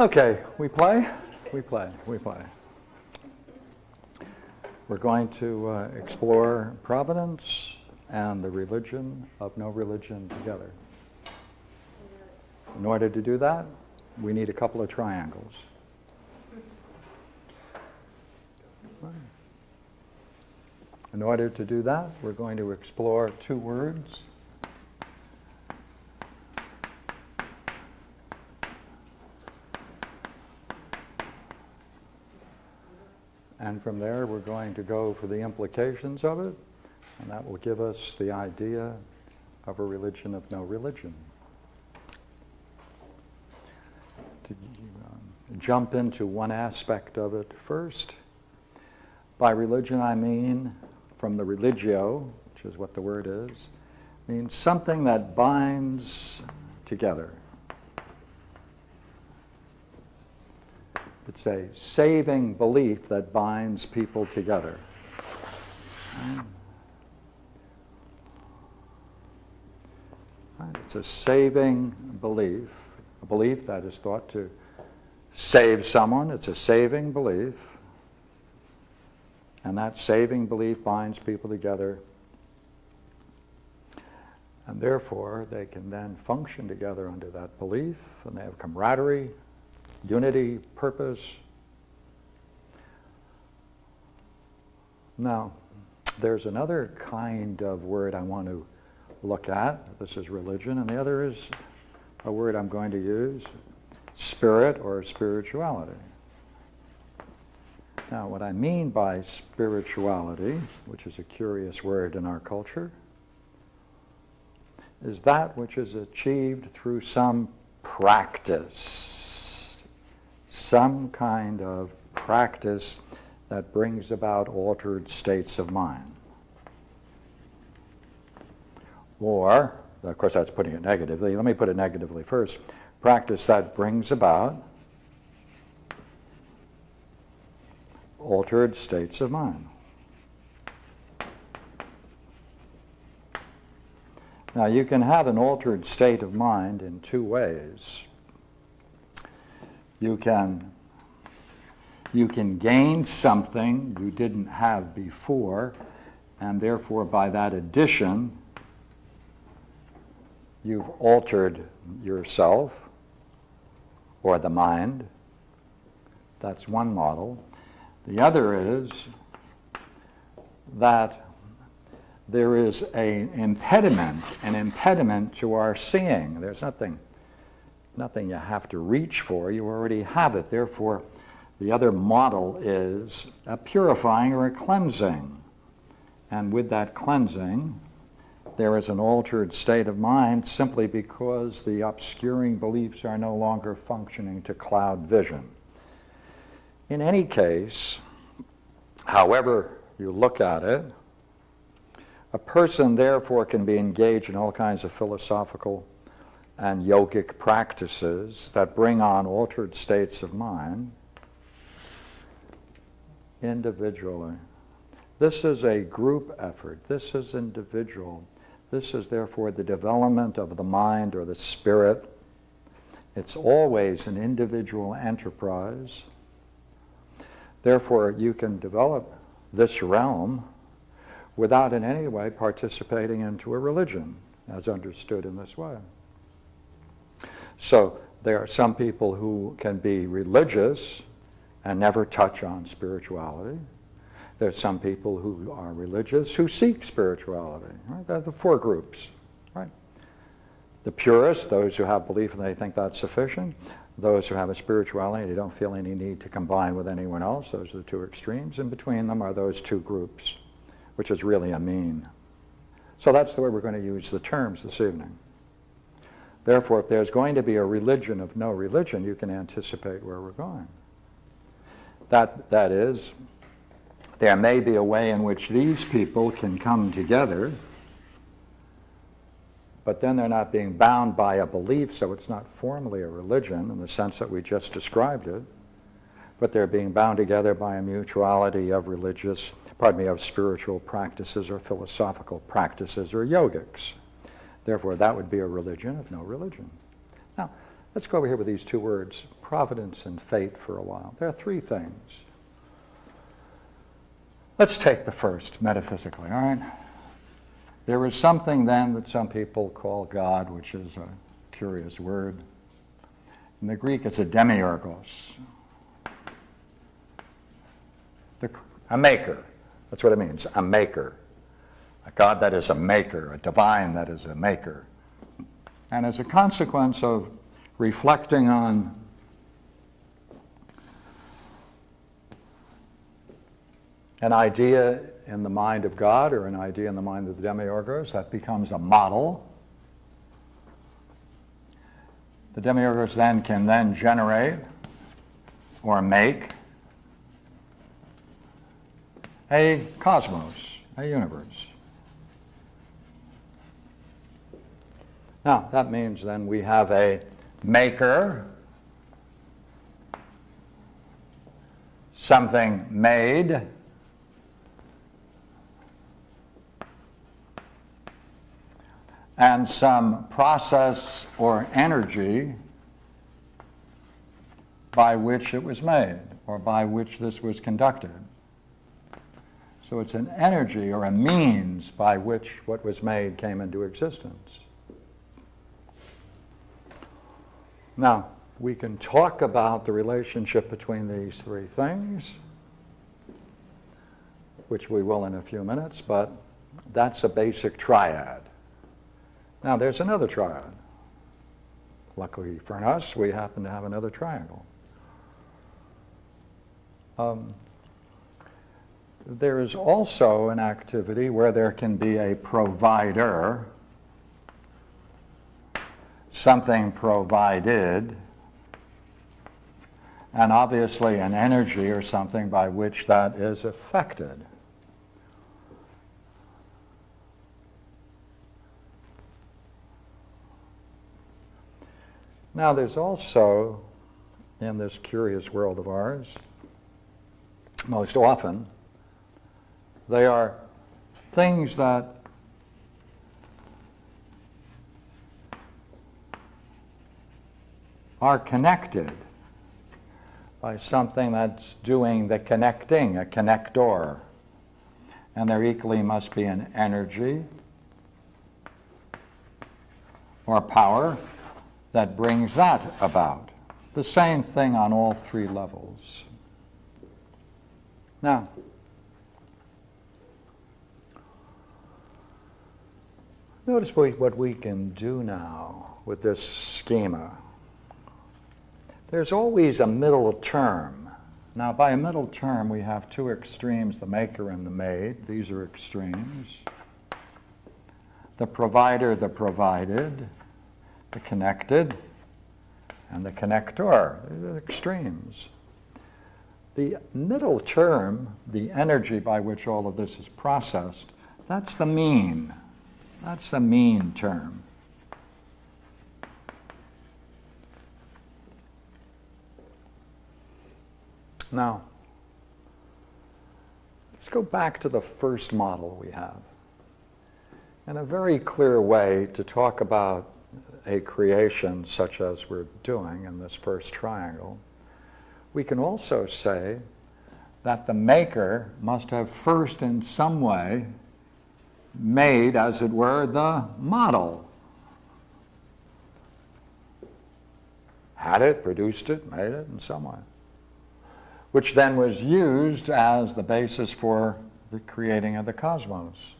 Okay, we play? We play, we play. We're going to uh, explore providence and the religion of no religion together. In order to do that, we need a couple of triangles. In order to do that, we're going to explore two words. And from there, we're going to go for the implications of it, and that will give us the idea of a religion of no religion. To um, jump into one aspect of it first, by religion I mean from the religio, which is what the word is, means something that binds together. It's a saving belief that binds people together. It's a saving belief, a belief that is thought to save someone. It's a saving belief. And that saving belief binds people together. And therefore, they can then function together under that belief, and they have camaraderie, unity, purpose. Now, there's another kind of word I want to look at. This is religion, and the other is a word I'm going to use spirit or spirituality. Now, what I mean by spirituality, which is a curious word in our culture, is that which is achieved through some practice, some kind of practice that brings about altered states of mind. Or, of course, that's putting it negatively. Let me put it negatively first. Practice that brings about altered states of mind. Now, you can have an altered state of mind in two ways. You can, you can gain something you didn't have before, and therefore, by that addition, you've altered yourself or the mind. That's one model. The other is that there is an impediment, an impediment to our seeing. There's nothing, nothing you have to reach for. You already have it. Therefore, the other model is a purifying or a cleansing. And with that cleansing, there is an altered state of mind simply because the obscuring beliefs are no longer functioning to cloud vision. In any case, however you look at it, a person therefore can be engaged in all kinds of philosophical and yogic practices that bring on altered states of mind individually. This is a group effort. This is individual. This is therefore the development of the mind or the spirit. It's always an individual enterprise. Therefore, you can develop this realm without in any way participating into a religion as understood in this way. So there are some people who can be religious and never touch on spirituality. There's some people who are religious who seek spirituality. Right? There are the four groups. Right? The purists, those who have belief and they think that's sufficient. Those who have a spirituality, and they don't feel any need to combine with anyone else. Those are the two extremes. And between them are those two groups, which is really a mean. So that's the way we're going to use the terms this evening. Therefore, if there's going to be a religion of no religion, you can anticipate where we're going. That, that is, there may be a way in which these people can come together, but then they're not being bound by a belief, so it's not formally a religion in the sense that we just described it, but they're being bound together by a mutuality of religious, pardon me, of spiritual practices or philosophical practices or yogics. Therefore, that would be a religion of no religion. Now, Let's go over here with these two words, providence and fate, for a while. There are three things. Let's take the first metaphysically, all right? There is something then that some people call God, which is a curious word. In the Greek, it's a demiurgos, the, a maker. That's what it means, a maker. A God that is a maker, a divine that is a maker. And as a consequence of reflecting on an idea in the mind of God or an idea in the mind of the demiurgos that becomes a model. The demiurgos then can then generate or make a cosmos, a universe. Now, that means then we have a maker, something made, and some process or energy by which it was made or by which this was conducted. So it's an energy or a means by which what was made came into existence. Now, we can talk about the relationship between these three things, which we will in a few minutes, but that's a basic triad. Now, there's another triad. Luckily for us, we happen to have another triangle. Um, there is also an activity where there can be a provider, something provided, and obviously an energy or something by which that is affected. Now, there's also, in this curious world of ours, most often, they are things that are connected by something that's doing the connecting, a connector. And there equally must be an energy or power that brings that about. The same thing on all three levels. Now, notice what we can do now with this schema. There's always a middle term. Now, by a middle term, we have two extremes the maker and the made. These are extremes. The provider, the provided the connected, and the connector. the extremes. The middle term, the energy by which all of this is processed, that's the mean. That's the mean term. Now, let's go back to the first model we have. In a very clear way to talk about a creation such as we're doing in this first triangle, we can also say that the maker must have first in some way made, as it were, the model. Had it, produced it, made it in some way. Which then was used as the basis for the creating of the cosmos.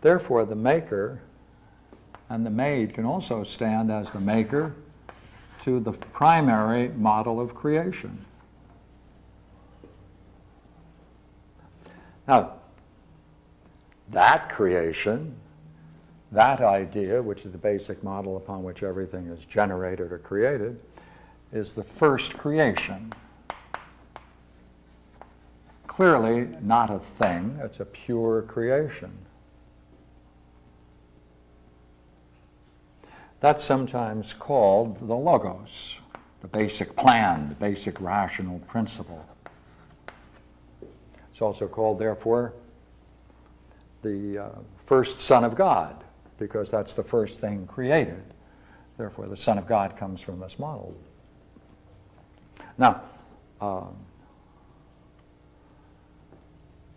Therefore, the maker and the made can also stand as the maker to the primary model of creation. Now, that creation, that idea, which is the basic model upon which everything is generated or created, is the first creation. Clearly not a thing, it's a pure creation. That's sometimes called the logos, the basic plan, the basic rational principle. It's also called, therefore, the uh, first Son of God, because that's the first thing created. Therefore, the Son of God comes from this model. Now, um,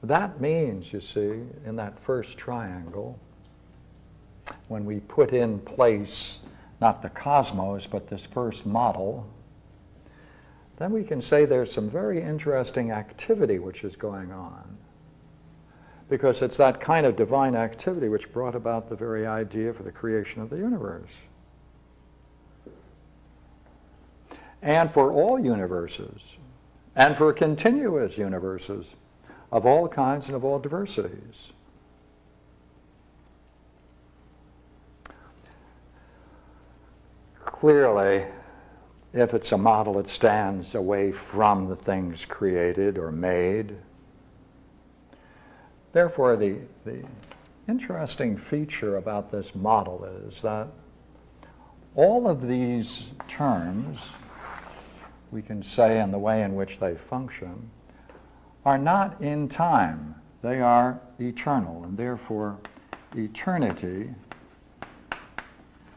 that means, you see, in that first triangle, when we put in place not the cosmos, but this first model, then we can say there's some very interesting activity which is going on. Because it's that kind of divine activity which brought about the very idea for the creation of the universe. And for all universes, and for continuous universes of all kinds and of all diversities. Clearly, if it's a model that stands away from the things created or made, therefore, the, the interesting feature about this model is that all of these terms, we can say in the way in which they function, are not in time. They are eternal, and therefore, eternity,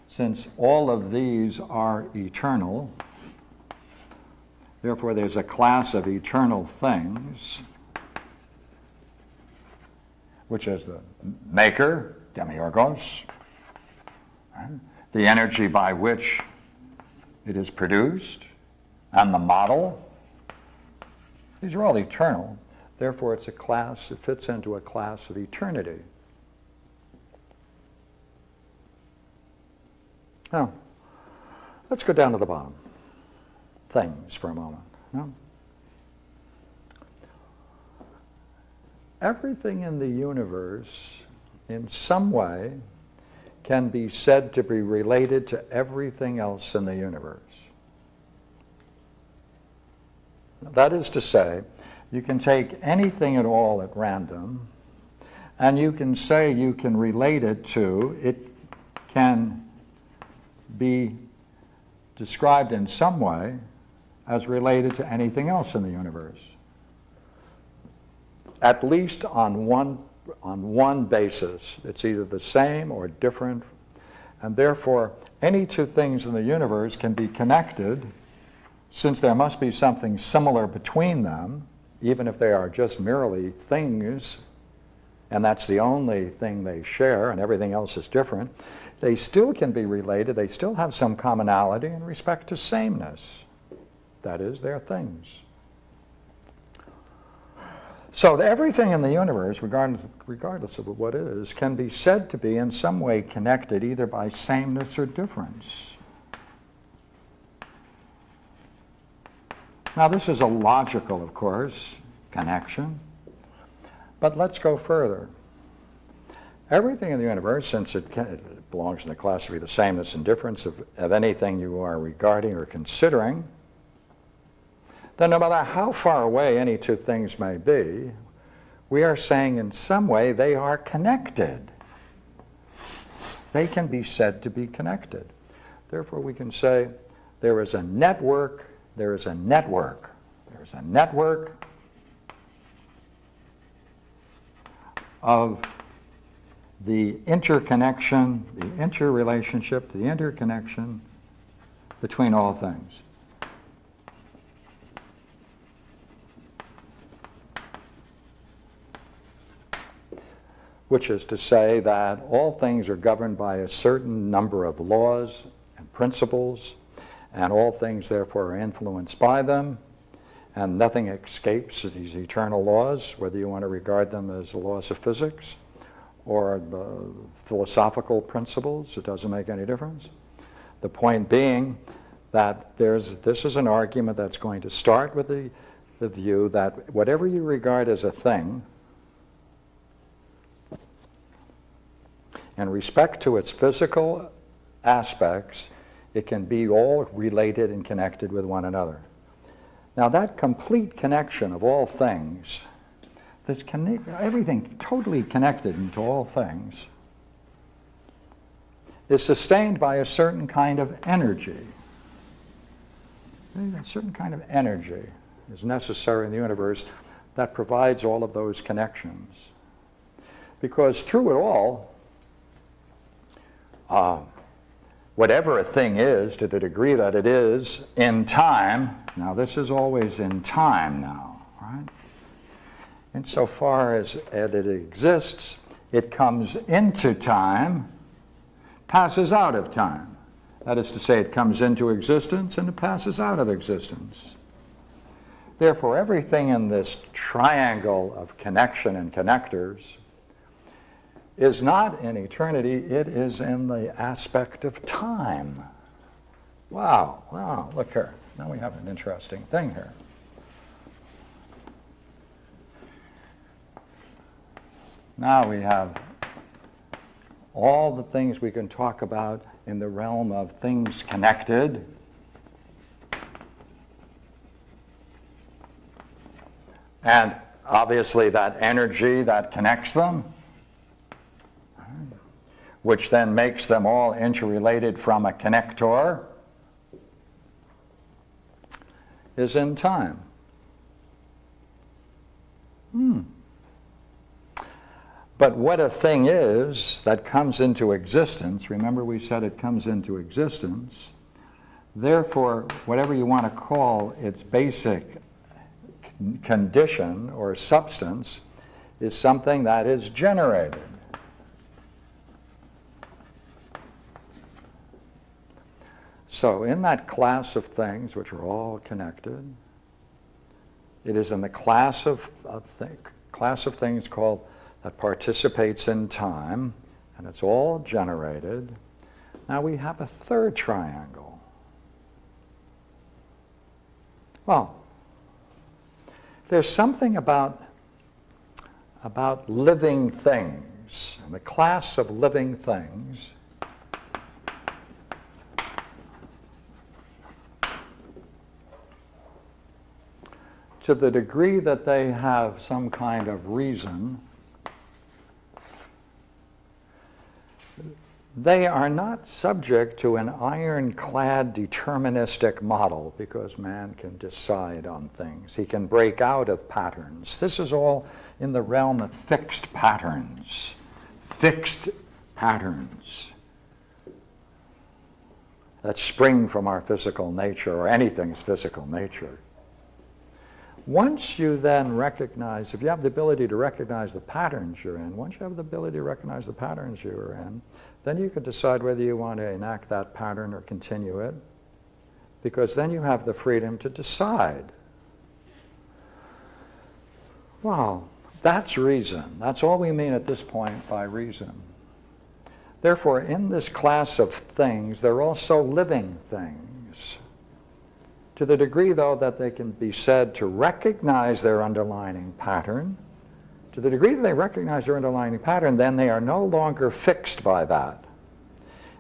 since all of these are eternal, therefore, there's a class of eternal things, which is the maker, demiurgos, the energy by which it is produced, and the model, these are all eternal. Therefore, it's a class, it fits into a class of eternity. Now, let's go down to the bottom. Things for a moment. Everything in the universe, in some way, can be said to be related to everything else in the universe. That is to say, you can take anything at all at random, and you can say you can relate it to, it can be described in some way as related to anything else in the universe. At least on one, on one basis. It's either the same or different, and therefore, any two things in the universe can be connected since there must be something similar between them, even if they are just merely things, and that's the only thing they share and everything else is different, they still can be related. They still have some commonality in respect to sameness. That is, they're things. So everything in the universe, regardless, regardless of what is, can be said to be in some way connected either by sameness or difference. Now, this is a logical, of course, connection, but let's go further. Everything in the universe, since it, can, it belongs in the class of the sameness and difference of, of anything you are regarding or considering, then no matter how far away any two things may be, we are saying in some way they are connected. They can be said to be connected. Therefore, we can say there is a network there is a network. There's a network of the interconnection, the interrelationship, the interconnection between all things. Which is to say that all things are governed by a certain number of laws and principles and all things therefore are influenced by them, and nothing escapes these eternal laws, whether you want to regard them as the laws of physics or philosophical principles, it doesn't make any difference. The point being that there's, this is an argument that's going to start with the, the view that whatever you regard as a thing, in respect to its physical aspects, it can be all related and connected with one another. Now, that complete connection of all things, this everything totally connected into all things, is sustained by a certain kind of energy. A certain kind of energy is necessary in the universe that provides all of those connections. Because through it all, uh, whatever a thing is, to the degree that it is in time, now this is always in time now, right? Insofar as it exists, it comes into time, passes out of time. That is to say, it comes into existence and it passes out of existence. Therefore, everything in this triangle of connection and connectors is not in eternity, it is in the aspect of time. Wow, wow, look here. Now we have an interesting thing here. Now we have all the things we can talk about in the realm of things connected. And obviously, that energy that connects them, which then makes them all interrelated from a connector, is in time. Hmm. But what a thing is that comes into existence, remember we said it comes into existence, therefore, whatever you want to call its basic condition or substance is something that is generated. So, in that class of things which are all connected, it is in the class of, of th- class of things called that participates in time, and it's all generated. Now we have a third triangle. Well, there's something about, about living things, and the class of living things. To the degree that they have some kind of reason, they are not subject to an ironclad deterministic model because man can decide on things. He can break out of patterns. This is all in the realm of fixed patterns. Fixed patterns that spring from our physical nature or anything's physical nature. Once you then recognize, if you have the ability to recognize the patterns you're in, once you have the ability to recognize the patterns you're in, then you can decide whether you want to enact that pattern or continue it, because then you have the freedom to decide. Well, that's reason. That's all we mean at this point by reason. Therefore, in this class of things, they're also living things. To the degree, though, that they can be said to recognize their underlying pattern, to the degree that they recognize their underlying pattern, then they are no longer fixed by that.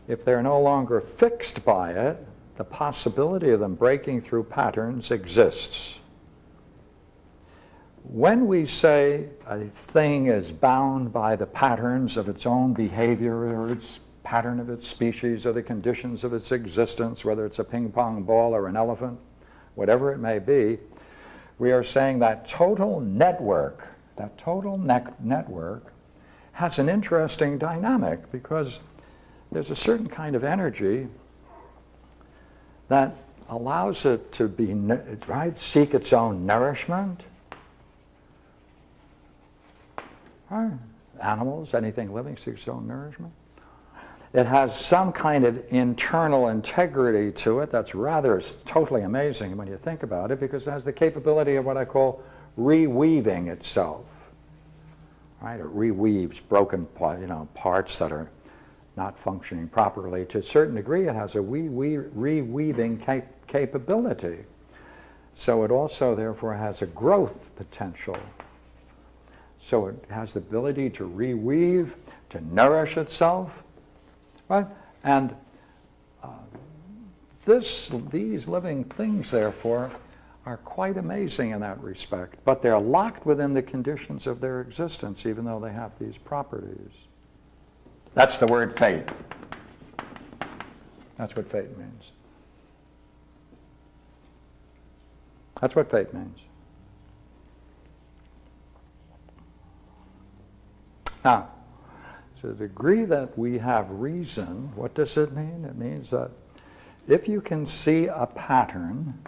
If they're no longer fixed by it, the possibility of them breaking through patterns exists. When we say a thing is bound by the patterns of its own behavior or its pattern of its species or the conditions of its existence, whether it's a ping pong ball or an elephant, whatever it may be, we are saying that total network that total network has an interesting dynamic because there's a certain kind of energy that allows it to be right seek its own nourishment. Animals anything living seeks its own nourishment it has some kind of internal integrity to it that's rather totally amazing when you think about it because it has the capability of what i call reweaving itself. Right? It reweaves broken you know, parts that are not functioning properly. To a certain degree, it has a re- reweaving cap- capability. So it also, therefore, has a growth potential. So it has the ability to reweave, to nourish itself, right? And uh, this, these living things, therefore, are quite amazing in that respect, but they're locked within the conditions of their existence, even though they have these properties. That's the word fate. That's what fate means. That's what fate means. Now, to the degree that we have reason, what does it mean? It means that if you can see a pattern,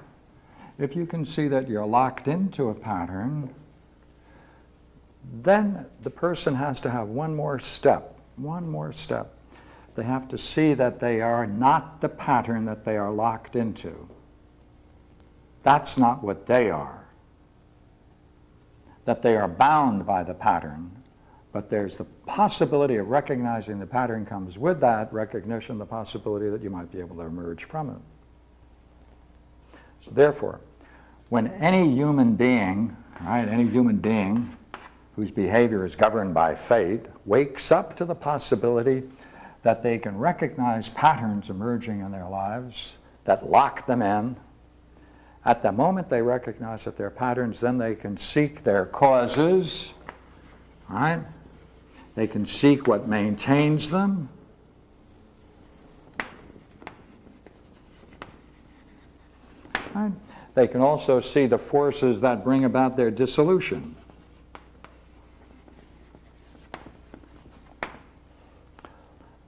if you can see that you're locked into a pattern, then the person has to have one more step, one more step. They have to see that they are not the pattern that they are locked into. That's not what they are. That they are bound by the pattern, but there's the possibility of recognizing the pattern comes with that recognition, the possibility that you might be able to emerge from it. So therefore, when any human being, right, any human being whose behavior is governed by fate wakes up to the possibility that they can recognize patterns emerging in their lives that lock them in. At the moment they recognize that they're patterns, then they can seek their causes, right? They can seek what maintains them. Right? They can also see the forces that bring about their dissolution.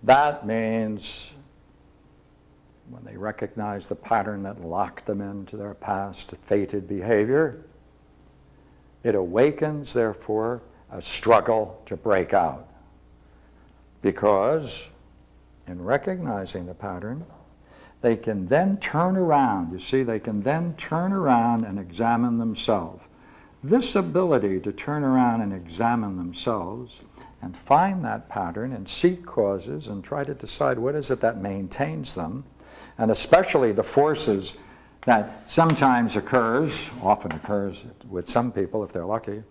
That means when they recognize the pattern that locked them into their past fated behavior, it awakens, therefore, a struggle to break out. Because in recognizing the pattern, they can then turn around. You see, they can then turn around and examine themselves. This ability to turn around and examine themselves and find that pattern and seek causes and try to decide what is it that maintains them, and especially the forces that sometimes occurs, often occurs with some people if they're lucky,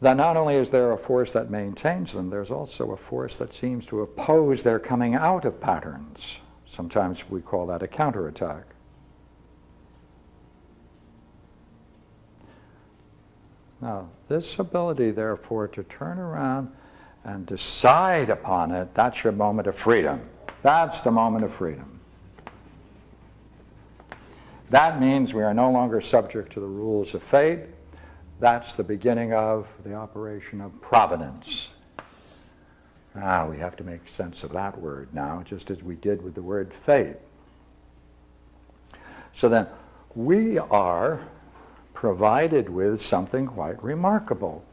that not only is there a force that maintains them, there's also a force that seems to oppose their coming out of patterns. Sometimes we call that a counterattack. Now, this ability, therefore, to turn around and decide upon it, that's your moment of freedom. That's the moment of freedom. That means we are no longer subject to the rules of fate. That's the beginning of the operation of providence. Ah, we have to make sense of that word now, just as we did with the word fate. So then, we are provided with something quite remarkable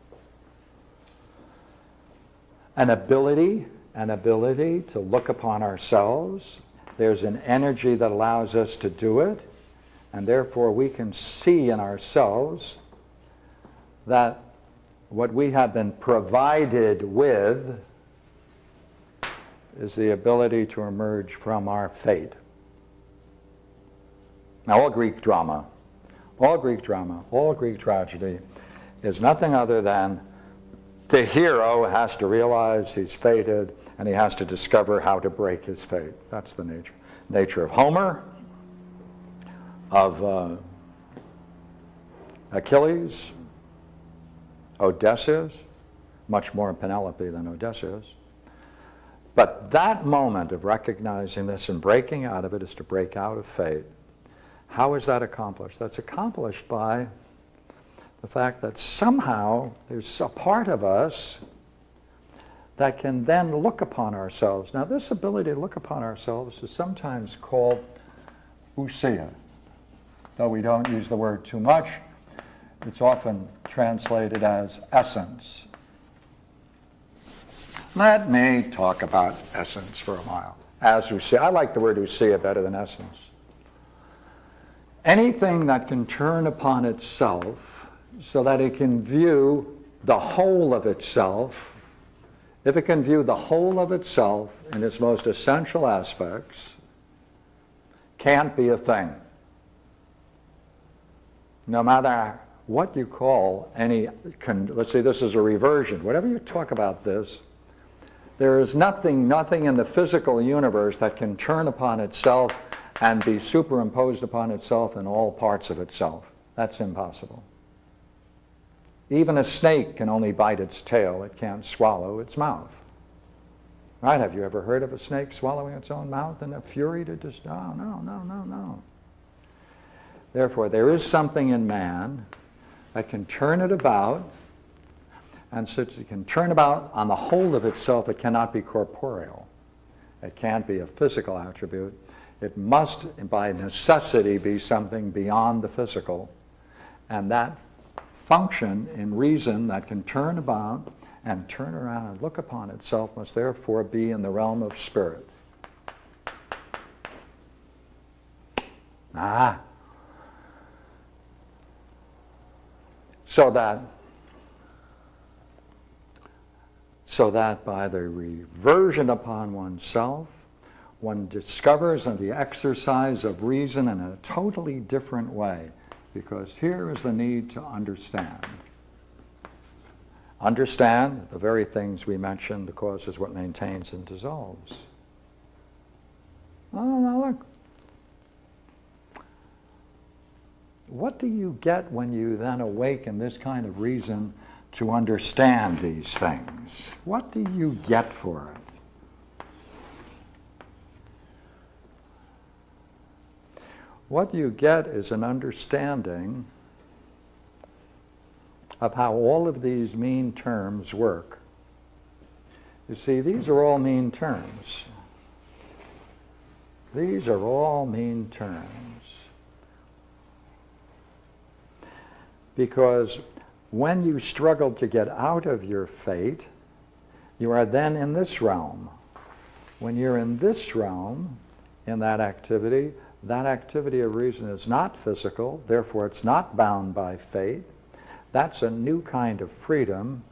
an ability, an ability to look upon ourselves. There's an energy that allows us to do it, and therefore we can see in ourselves that what we have been provided with is the ability to emerge from our fate. Now, all Greek drama all Greek drama, all Greek tragedy is nothing other than the hero has to realize he's fated and he has to discover how to break his fate. That's the nature, nature of Homer, of uh, Achilles, Odysseus, much more Penelope than Odysseus. But that moment of recognizing this and breaking out of it is to break out of fate. How is that accomplished? That's accomplished by the fact that somehow there's a part of us that can then look upon ourselves. Now, this ability to look upon ourselves is sometimes called ousia. Though we don't use the word too much, it's often translated as essence. Let me talk about essence for a while. As ousia, I like the word ousia better than essence anything that can turn upon itself so that it can view the whole of itself, if it can view the whole of itself in its most essential aspects, can't be a thing. No matter what you call any, let's say this is a reversion, whatever you talk about this, there is nothing, nothing in the physical universe that can turn upon itself and be superimposed upon itself in all parts of itself. That's impossible. Even a snake can only bite its tail, it can't swallow its mouth. Right? Have you ever heard of a snake swallowing its own mouth in a fury to just, oh, no, no, no, no. Therefore, there is something in man that can turn it about And since it can turn about on the whole of itself, it cannot be corporeal. It can't be a physical attribute. It must, by necessity, be something beyond the physical. And that function in reason that can turn about and turn around and look upon itself must therefore be in the realm of spirit. Ah. So that so that by the reversion upon oneself, one discovers the exercise of reason in a totally different way, because here is the need to understand. Understand the very things we mentioned, the cause is what maintains and dissolves. Oh, now look. What do you get when you then awaken this kind of reason to understand these things? What do you get for it? What you get is an understanding of how all of these mean terms work. You see, these are all mean terms. These are all mean terms. Because when you struggle to get out of your fate, you are then in this realm. When you're in this realm, in that activity, that activity of reason is not physical, therefore it's not bound by fate. That's a new kind of freedom,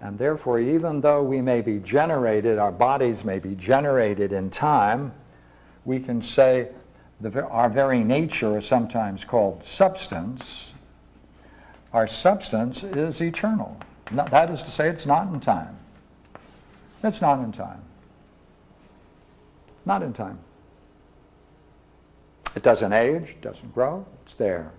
and therefore, even though we may be generated, our bodies may be generated in time, we can say the, our very nature is sometimes called substance, our substance is eternal. that is to say, it's not in time. It's not in time. Not in time. It doesn't age, it doesn't grow, it's there.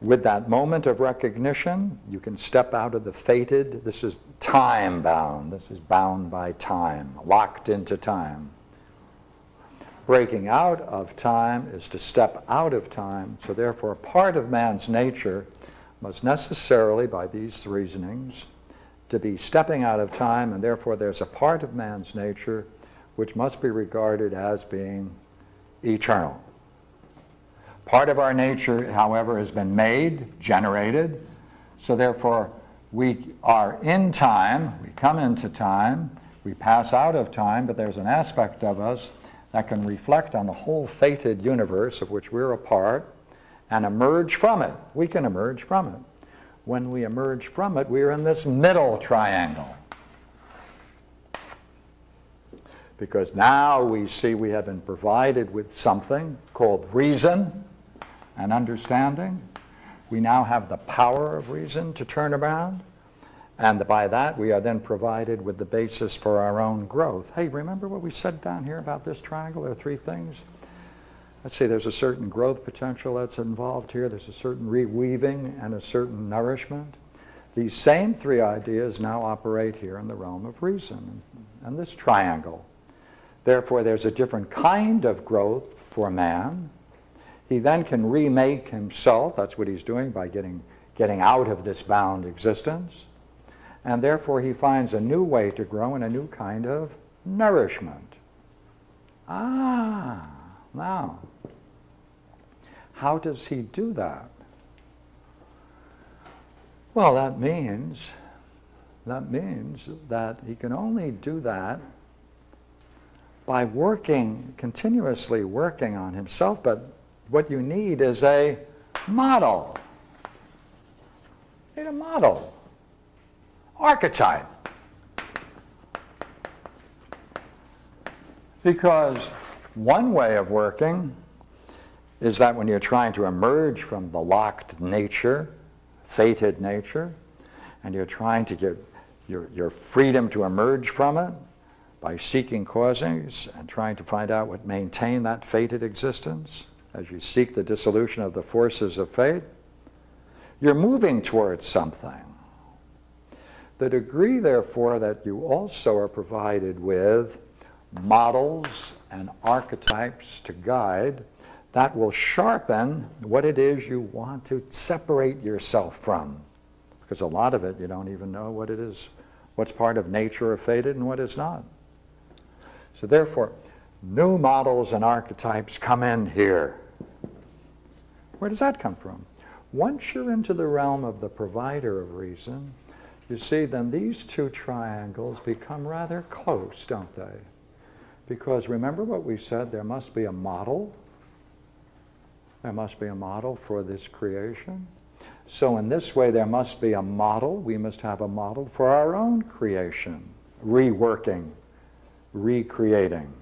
With that moment of recognition, you can step out of the fated, this is time bound, this is bound by time, locked into time. Breaking out of time is to step out of time, so therefore, part of man's nature must necessarily, by these reasonings, to be stepping out of time, and therefore there's a part of man's nature which must be regarded as being eternal. Part of our nature, however, has been made, generated, so therefore we are in time, we come into time, we pass out of time, but there's an aspect of us that can reflect on the whole fated universe of which we're a part, and emerge from it. We can emerge from it. When we emerge from it, we are in this middle triangle. Because now we see we have been provided with something called reason and understanding. We now have the power of reason to turn around. And by that, we are then provided with the basis for our own growth. Hey, remember what we said down here about this triangle? There are three things let's say there's a certain growth potential that's involved here, there's a certain reweaving and a certain nourishment. These same three ideas now operate here in the realm of reason and this triangle. Therefore, there's a different kind of growth for man. He then can remake himself, that's what he's doing by getting, getting out of this bound existence. And therefore, he finds a new way to grow and a new kind of nourishment. Ah, now, how does he do that? Well, that means that means that he can only do that by working continuously working on himself but what you need is a model. You need a model. Archetype. Because one way of working is that when you're trying to emerge from the locked nature, fated nature, and you're trying to get your, your freedom to emerge from it by seeking causes and trying to find out what maintain that fated existence as you seek the dissolution of the forces of fate, you're moving towards something. The degree, therefore, that you also are provided with models and archetypes to guide that will sharpen what it is you want to separate yourself from. because a lot of it you don't even know what it is, what's part of nature or fated and what is not. So therefore, new models and archetypes come in here. Where does that come from? Once you're into the realm of the provider of reason, you see, then these two triangles become rather close, don't they? Because remember what we said, there must be a model. There must be a model for this creation. So in this way, there must be a model. We must have a model for our own creation, reworking, recreating.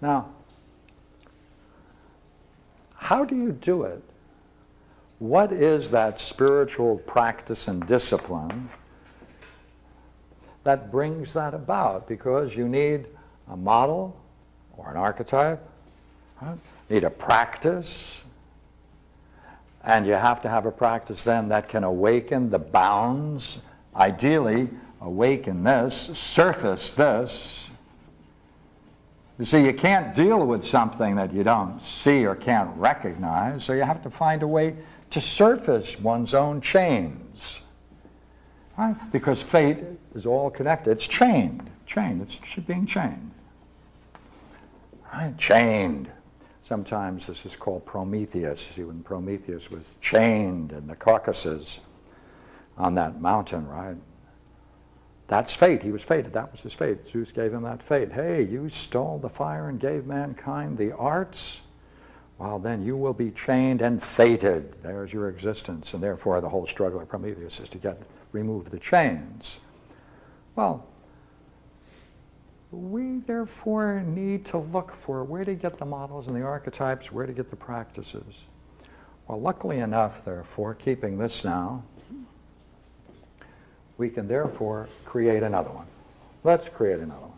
Now, how do you do it? What is that spiritual practice and discipline that brings that about? Because you need a model or an archetype, right? Need a practice, and you have to have a practice then that can awaken the bounds, ideally, awaken this, surface this. You see, you can't deal with something that you don't see or can't recognize, so you have to find a way to surface one's own chains. Right? Because fate is all connected. It's chained, chained, it's being chained. Right? Chained. Sometimes this is called Prometheus. See, when Prometheus was chained in the Caucasus on that mountain, right? That's fate. He was fated. That was his fate. Zeus gave him that fate. Hey, you stole the fire and gave mankind the arts. Well, then you will be chained and fated. There's your existence. And therefore, the whole struggle of Prometheus is to get remove the chains. Well, we therefore need to look for where to get the models and the archetypes, where to get the practices. Well, luckily enough, therefore, keeping this now, we can therefore create another one. Let's create another one.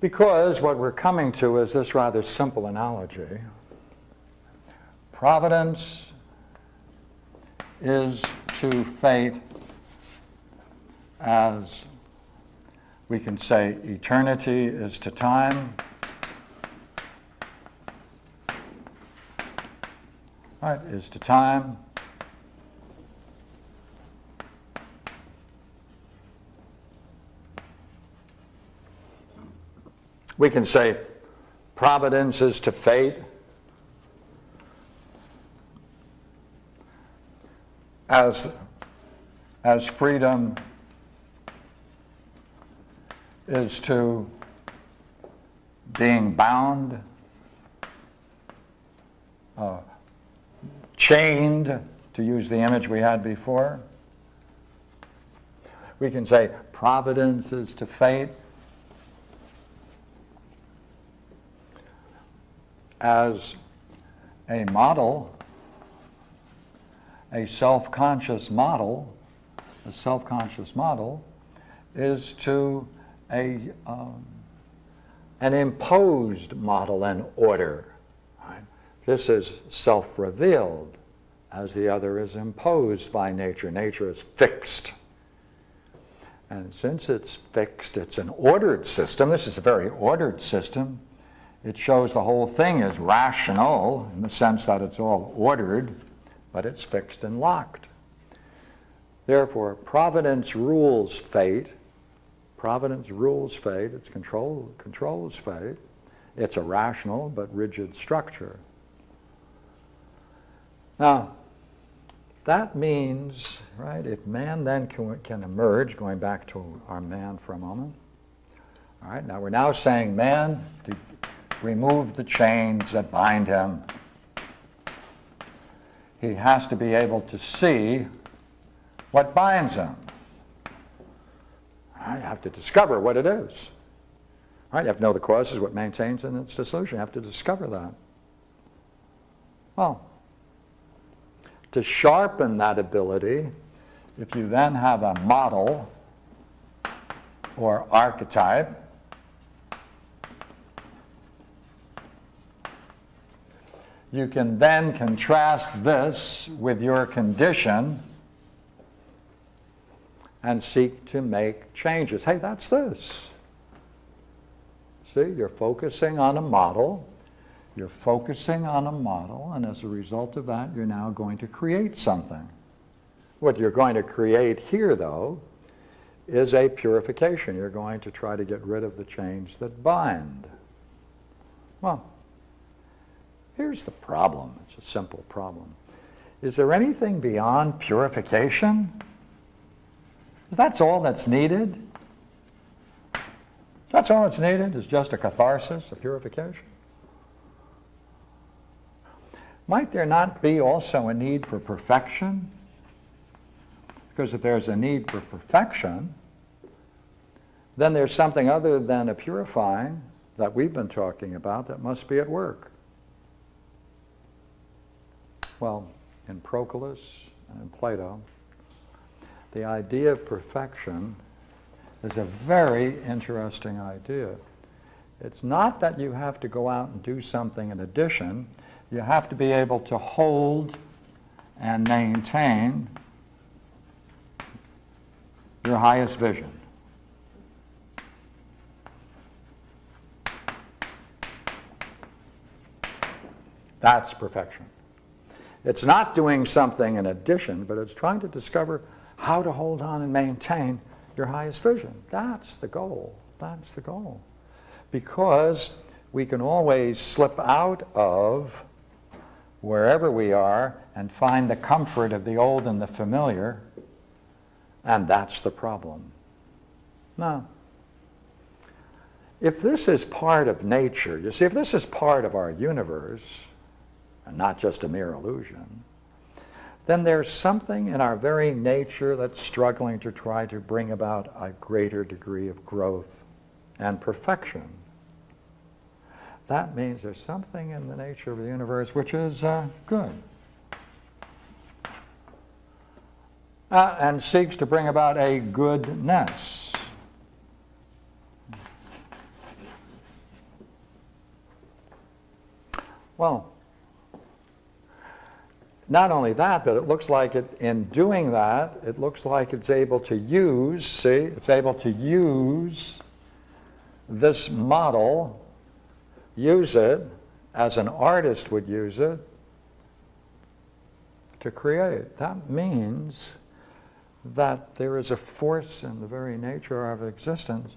Because what we're coming to is this rather simple analogy. Providence is to fate as we can say eternity is to time. Right, is to time. We can say providence is to fate. As, as freedom is to being bound, uh, chained, to use the image we had before. We can say providence is to fate. As a model, a self conscious model, a self conscious model is to a, um, an imposed model and order. Right? This is self revealed, as the other is imposed by nature. Nature is fixed. And since it's fixed, it's an ordered system. This is a very ordered system. It shows the whole thing is rational in the sense that it's all ordered, but it's fixed and locked. Therefore, providence rules fate, Providence rules fate, it's control, controls fate. It's a rational but rigid structure. Now, that means, right, if man then can, can emerge, going back to our man for a moment, all right, now we're now saying man, to remove the chains that bind him. He has to be able to see what binds him. I have to discover what it is. You have to know the causes, what maintains in its dissolution. You have to discover that. Well, to sharpen that ability, if you then have a model or archetype, you can then contrast this with your condition and seek to make changes. Hey, that's this. See, you're focusing on a model. You're focusing on a model, and as a result of that, you're now going to create something. What you're going to create here, though, is a purification. You're going to try to get rid of the chains that bind. Well, here's the problem. It's a simple problem. Is there anything beyond purification? That's all that's needed? That's all that's needed is just a catharsis, a purification. Might there not be also a need for perfection? Because if there's a need for perfection, then there's something other than a purifying that we've been talking about that must be at work. Well, in Proclus and Plato, the idea of perfection is a very interesting idea. It's not that you have to go out and do something in addition, you have to be able to hold and maintain your highest vision. That's perfection. It's not doing something in addition, but it's trying to discover how to hold on and maintain your highest vision. That's the goal. That's the goal. Because we can always slip out of wherever we are and find the comfort of the old and the familiar, and that's the problem. Now, if this is part of nature, you see, if this is part of our universe, and not just a mere illusion, then there's something in our very nature that's struggling to try to bring about a greater degree of growth and perfection. That means there's something in the nature of the universe which is uh, good. Uh, and seeks to bring about a goodness. Well, not only that, but it looks like it, in doing that, it looks like it's able to use, see, it's able to use this model, use it as an artist would use it to create. That means that there is a force in the very nature of existence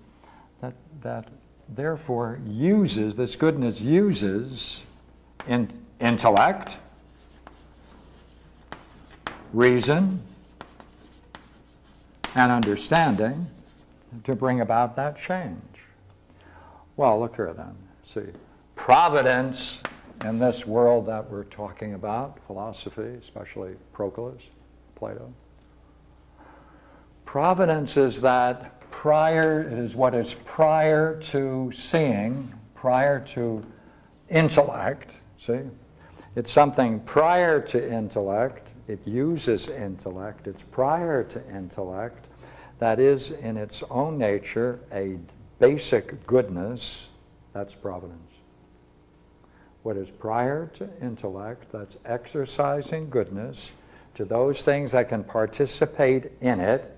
that, that therefore uses, this goodness uses in, intellect reason and understanding to bring about that change. Well, look here then. See, providence in this world that we're talking about, philosophy, especially Proclus, Plato. Providence is that prior, it is what is prior to seeing, prior to intellect, see? It's something prior to intellect, it uses intellect, it's prior to intellect, that is in its own nature a basic goodness, that's providence. What is prior to intellect, that's exercising goodness to those things that can participate in it,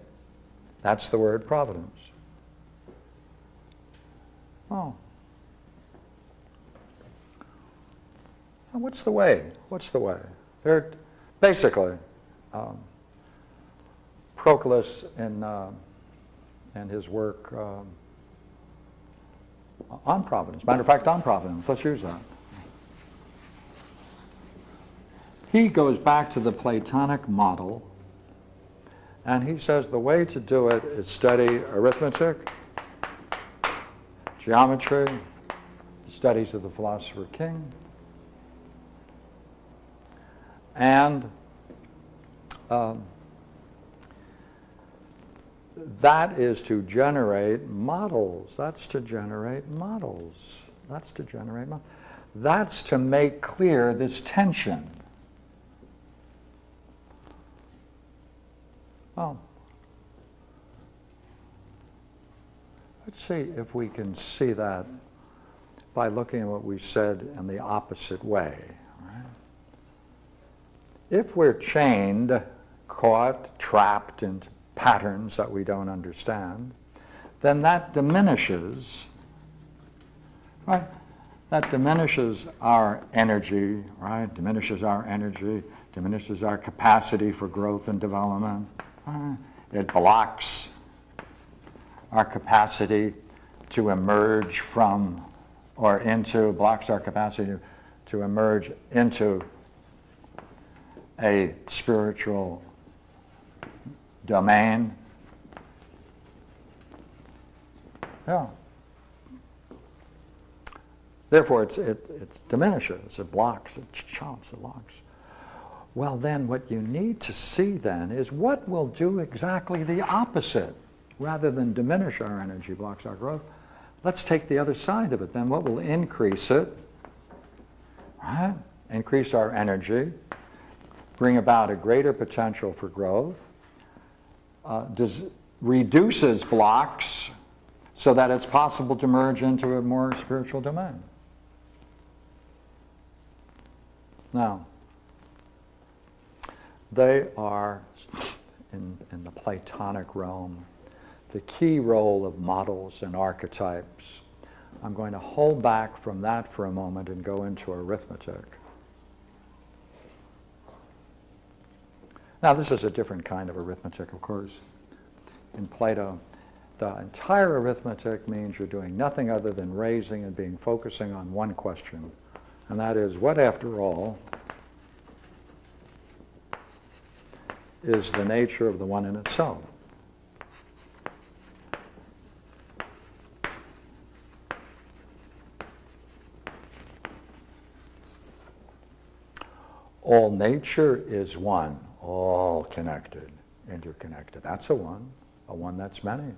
that's the word providence. Oh. What's the way? What's the way? There, basically, um, Proclus in, uh, his work um, on providence, matter of fact, on providence, let's use that. He goes back to the Platonic model and he says the way to do it is study arithmetic, geometry, studies of the philosopher king, and um, that is to generate models. That's to generate models. That's to generate models. That's to make clear this tension. Well, let's see if we can see that by looking at what we said in the opposite way. If we're chained, caught, trapped in patterns that we don't understand, then that diminishes. Right? that diminishes our energy, right? Diminishes our energy, diminishes our capacity for growth and development. Right? It blocks our capacity to emerge from or into, blocks our capacity to, to emerge into a spiritual domain. Yeah. Therefore, it's, it, it diminishes, it blocks, it chomps, it locks. Well, then, what you need to see then is what will do exactly the opposite. Rather than diminish our energy, blocks our growth, let's take the other side of it then. What will increase it? Right? Increase our energy, bring about a greater potential for growth, uh, does, reduces blocks so that it's possible to merge into a more spiritual domain. Now, they are, in, in the Platonic realm, the key role of models and archetypes. I'm going to hold back from that for a moment and go into arithmetic. Now, this is a different kind of arithmetic, of course. In Plato, the entire arithmetic means you're doing nothing other than raising and being focusing on one question, and that is what, after all, is the nature of the one in itself? All nature is one all connected, interconnected. That's a one, a one that's many.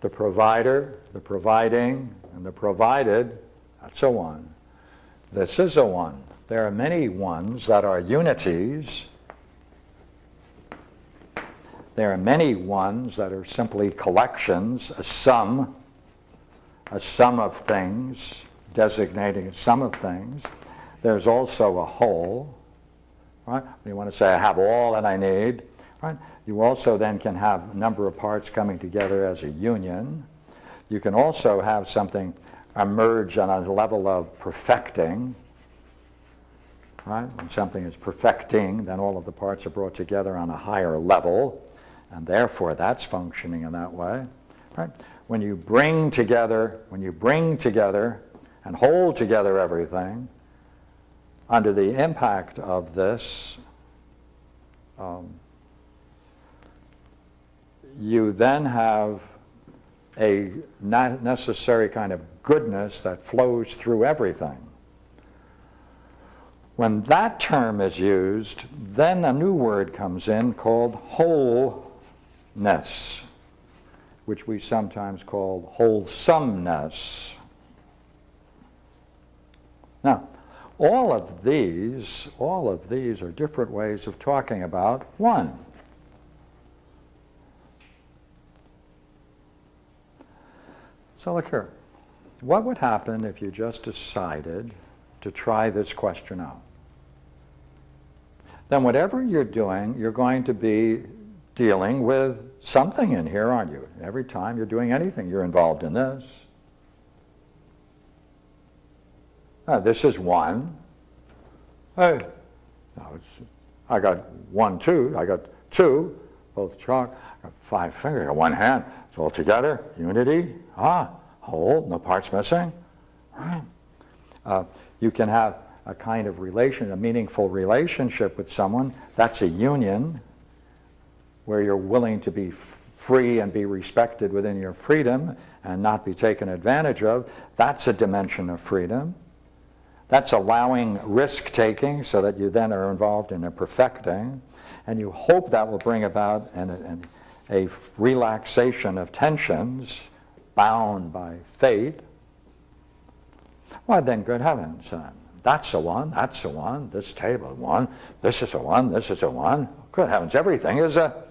The provider, the providing, and the provided, that's a one. This is a one. There are many ones that are unities. There are many ones that are simply collections, a sum, a sum of things, designating a sum of things. There's also a whole, right? You want to say, I have all that I need, right? You also then can have a number of parts coming together as a union. You can also have something emerge on a level of perfecting, right? When something is perfecting, then all of the parts are brought together on a higher level, and therefore that's functioning in that way, right? When you bring together, when you bring together and hold together everything, under the impact of this, um, you then have a necessary kind of goodness that flows through everything. When that term is used, then a new word comes in called wholeness, which we sometimes call wholesomeness. Now, all of these, all of these are different ways of talking about one. So look here. What would happen if you just decided to try this question out? Then whatever you're doing, you're going to be dealing with something in here, aren't you? Every time you're doing anything, you're involved in this. Uh, this is one. Hey, now I got one, two. I got two, both chalk. I got five fingers. I got one hand. It's all together. Unity. Ah, whole. No parts missing. Right. Uh, you can have a kind of relation, a meaningful relationship with someone. That's a union where you're willing to be free and be respected within your freedom and not be taken advantage of. That's a dimension of freedom. That's allowing risk taking so that you then are involved in a perfecting. And you hope that will bring about an, an, a relaxation of tensions bound by fate. Why then, good heavens, that's a one, that's a one, this table one, this is a one, this is a one. Good heavens, everything is a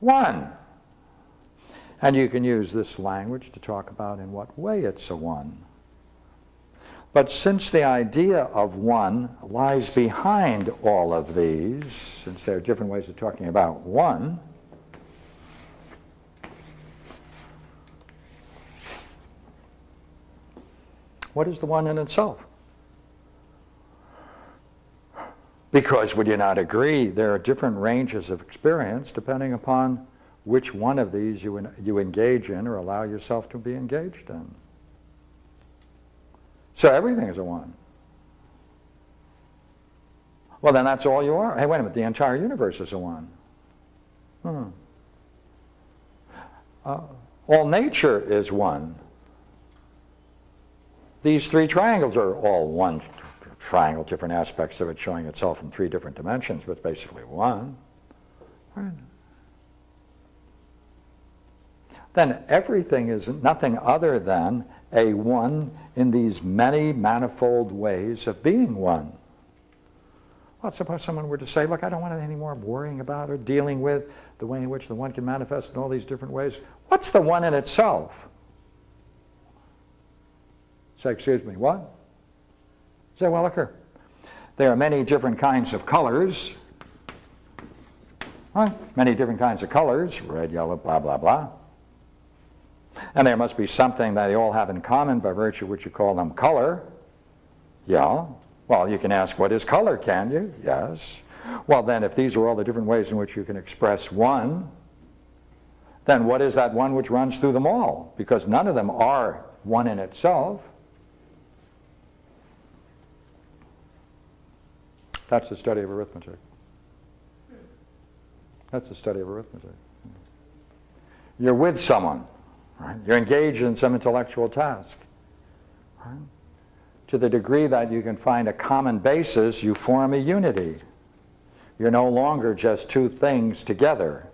one. And you can use this language to talk about in what way it's a one. But since the idea of one lies behind all of these, since there are different ways of talking about one, What is the one in itself? Because would you not agree, there are different ranges of experience depending upon which one of these you, you engage in or allow yourself to be engaged in. So everything is a one. Well, then that's all you are. Hey, wait a minute, the entire universe is a one. Hmm. Uh, all nature is one. These three triangles are all one triangle, different aspects of it showing itself in three different dimensions, but basically one. Right. Then everything is nothing other than a one in these many manifold ways of being one. Well, suppose someone were to say, look, I don't want any more worrying about or dealing with the way in which the one can manifest in all these different ways. What's the one in itself? Say, excuse me, what? Say, well, look here. There are many different kinds of colors. Right? Many different kinds of colors, red, yellow, blah, blah, blah. And there must be something that they all have in common by virtue of which you call them color. Yeah. Well, you can ask, what is color, can you? Yes. Well, then, if these are all the different ways in which you can express one, then what is that one which runs through them all? Because none of them are one in itself. That's the study of arithmetic. That's the study of arithmetic. You're with someone, right? You're engaged in some intellectual task. Right? to the degree that you can find a common basis, you form a unity. You're no longer just two things together.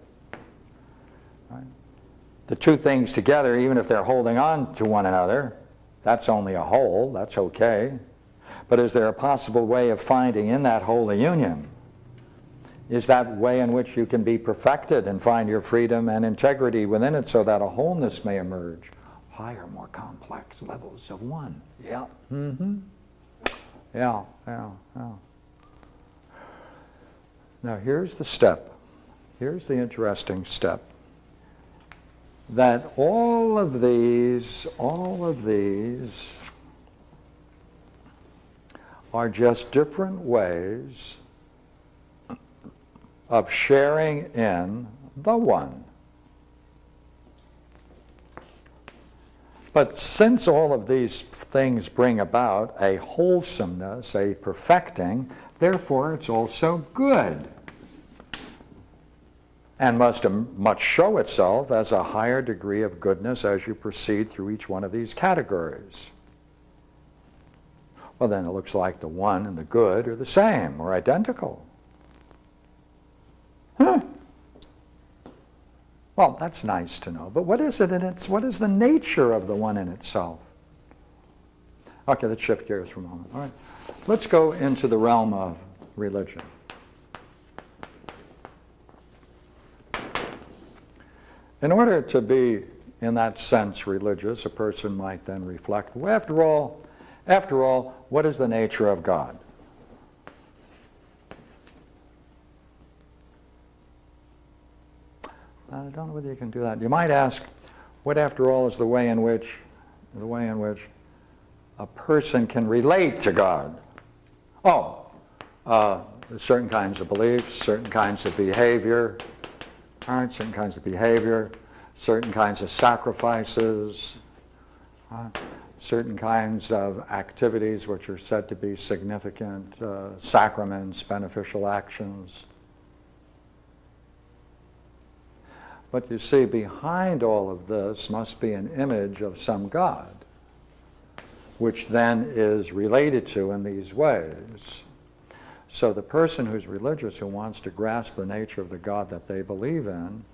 The two things together, even if they're holding on to one another, that's only a whole, that's okay. But is there a possible way of finding in that whole a union? Is that way in which you can be perfected and find your freedom and integrity within it so that a wholeness may emerge? higher, more complex levels of one. Yeah. Mm-hmm. Yeah, yeah, yeah. Now here's the step. Here's the interesting step. That all of these, all of these are just different ways of sharing in the one. But since all of these things bring about a wholesomeness, a perfecting, therefore it's also good. And must um, much show itself as a higher degree of goodness as you proceed through each one of these categories. Well, then it looks like the one and the good are the same or identical. Well, that's nice to know. But what is it in its, what is the nature of the one in itself? Okay, let's shift gears for a moment. All right. Let's go into the realm of religion. In order to be, in that sense, religious, a person might then reflect, well, after all, after all, what is the nature of God? I don't know whether you can do that. You might ask, what after all is the way in which, the way in which a person can relate to God? Oh, uh, certain kinds of beliefs, certain kinds of behavior, certain kinds of behavior, certain kinds of sacrifices, uh, certain kinds of activities which are said to be significant, uh, sacraments, beneficial actions. But you see, behind all of this must be an image of some God, which then is related to in these ways. So the person who's religious, who wants to grasp the nature of the God that they believe in,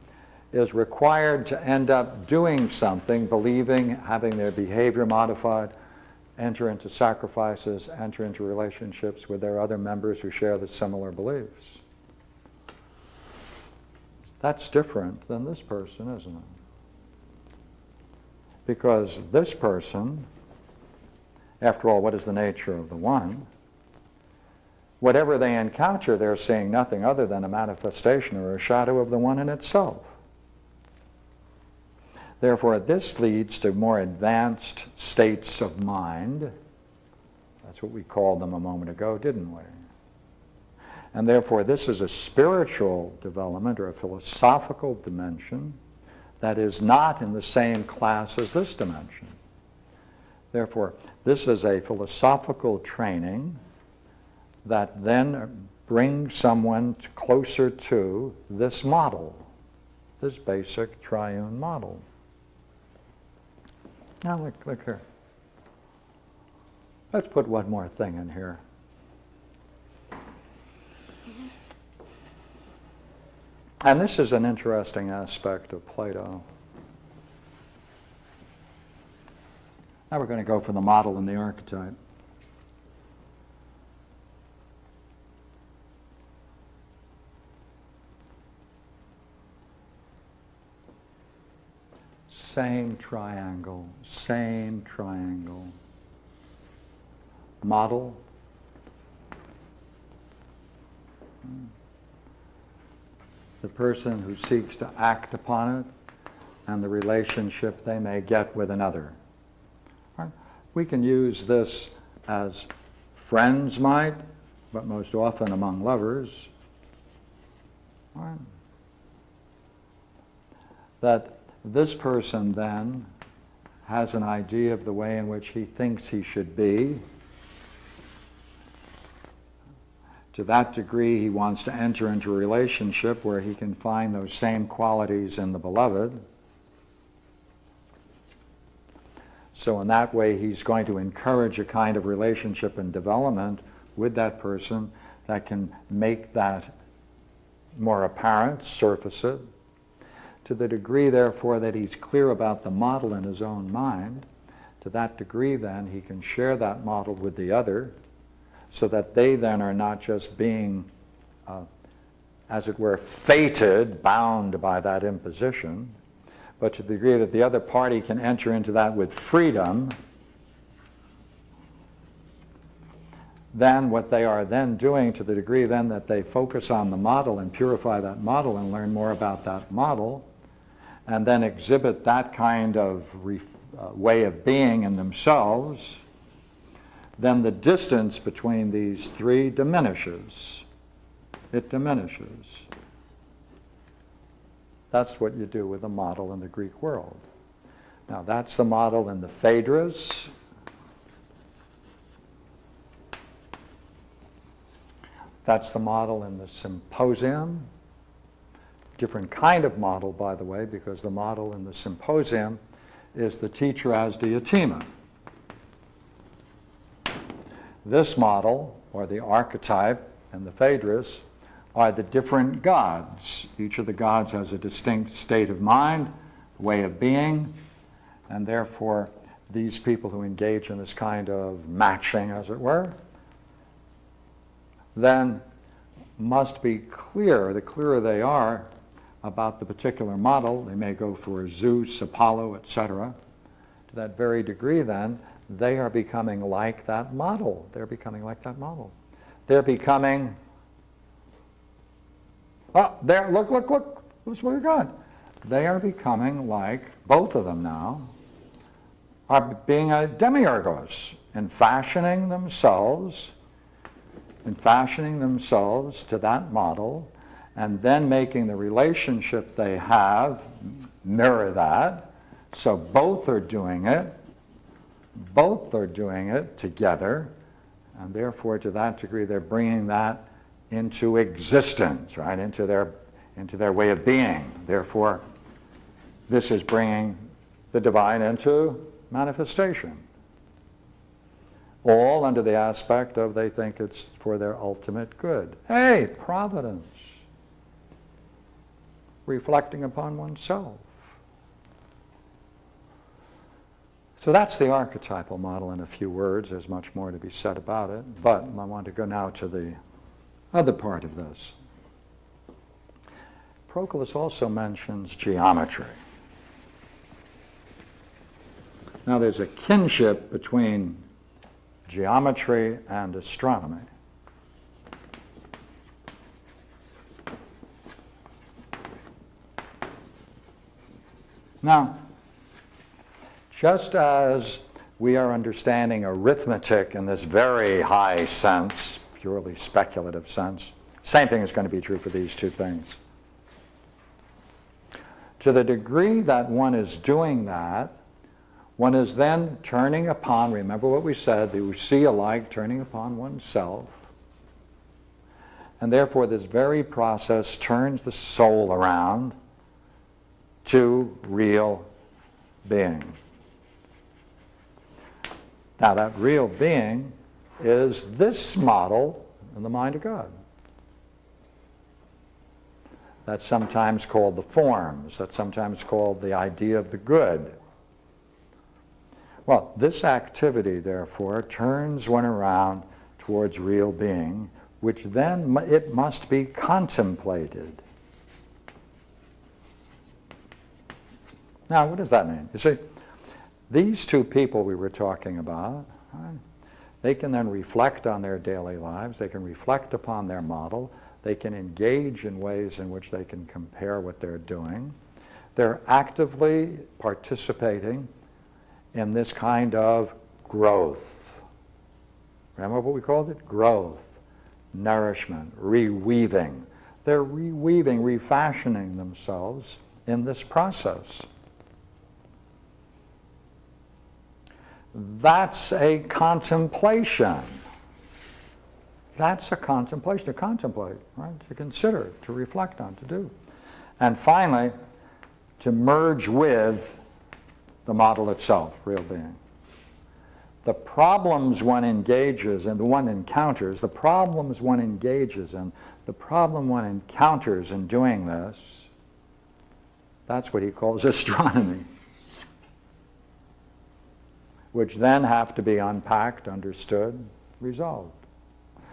is required to end up doing something, believing, having their behavior modified, enter into sacrifices, enter into relationships with their other members who share the similar beliefs. That's different than this person, isn't it? Because this person, after all, what is the nature of the one? Whatever they encounter, they're seeing nothing other than a manifestation or a shadow of the one in itself. Therefore, this leads to more advanced states of mind. That's what we called them a moment ago, didn't we? And therefore, this is a spiritual development or a philosophical dimension that is not in the same class as this dimension. Therefore, this is a philosophical training that then brings someone closer to this model, this basic triune model. Now, look, look here. Let's put one more thing in here. And this is an interesting aspect of Plato. Now we're going to go for the model and the archetype. Same triangle, same triangle. Model. Hmm. The person who seeks to act upon it and the relationship they may get with another. We can use this as friends might, but most often among lovers. That this person then has an idea of the way in which he thinks he should be. To that degree, he wants to enter into a relationship where he can find those same qualities in the beloved. So, in that way, he's going to encourage a kind of relationship and development with that person that can make that more apparent, surface it. To the degree, therefore, that he's clear about the model in his own mind, to that degree, then, he can share that model with the other so that they then are not just being, uh, as it were, fated, bound by that imposition, but to the degree that the other party can enter into that with freedom, then what they are then doing to the degree then that they focus on the model and purify that model and learn more about that model, and then exhibit that kind of uh, way of being in themselves, then the distance between these three diminishes. It diminishes. That's what you do with a model in the Greek world. Now, that's the model in the Phaedrus. That's the model in the Symposium. Different kind of model, by the way, because the model in the Symposium is the teacher as Diotima. This model, or the archetype and the Phaedrus, are the different gods. Each of the gods has a distinct state of mind, way of being, and therefore these people who engage in this kind of matching, as it were, then must be clear. The clearer they are about the particular model, they may go for Zeus, Apollo, etc. To that very degree, then, they are becoming like that model. They're becoming like that model. They're becoming Oh, there, look, look, look. That's what we got. They are becoming like, both of them now, are being a demiurgos and fashioning themselves, and fashioning themselves to that model, and then making the relationship they have mirror that. So both are doing it. Both are doing it together, and therefore, to that degree, they're bringing that into existence, right, into their, into their way of being. Therefore, this is bringing the divine into manifestation. All under the aspect of they think it's for their ultimate good. Hey, providence. Reflecting upon oneself. So that's the archetypal model in a few words. There's much more to be said about it. But I want to go now to the other part of this. Proclus also mentions geometry. Now, there's a kinship between geometry and astronomy. Now, Just as we are understanding arithmetic in this very high sense, purely speculative sense, same thing is going to be true for these two things. To the degree that one is doing that, one is then turning upon, remember what we said, the we see alike turning upon oneself. And therefore, this very process turns the soul around to real being. Now, that real being is this model in the mind of God. That's sometimes called the forms, that's sometimes called the idea of the good. Well, this activity, therefore, turns one around towards real being, which then it must be contemplated. Now, what does that mean? You see, these two people we were talking about, they can then reflect on their daily lives, they can reflect upon their model, they can engage in ways in which they can compare what they're doing. They're actively participating in this kind of growth. Remember what we called it? Growth, nourishment, reweaving. They're reweaving, refashioning themselves in this process. That's a contemplation. That's a contemplation, to contemplate, right? To consider, to reflect on, to do. And finally, to merge with the model itself, real being. The problems one engages and the one encounters, the problems one engages in, the problem one encounters in doing this, that's what he calls astronomy which then have to be unpacked, understood, resolved.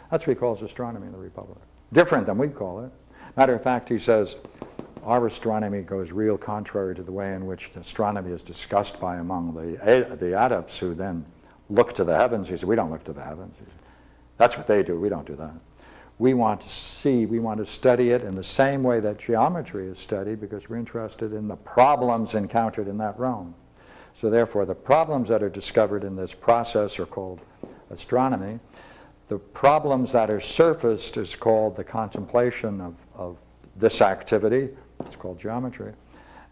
That's what he calls astronomy in the Republic. Different than we call it. Matter of fact, he says our astronomy goes real contrary to the way in which astronomy is discussed by among the, the adepts who then look to the heavens. He said, we don't look to the heavens. Said, That's what they do. We don't do that. We want to see, we want to study it in the same way that geometry is studied because we're interested in the problems encountered in that realm. So therefore, the problems that are discovered in this process are called astronomy. The problems that are surfaced is called the contemplation of, of this activity. It's called geometry.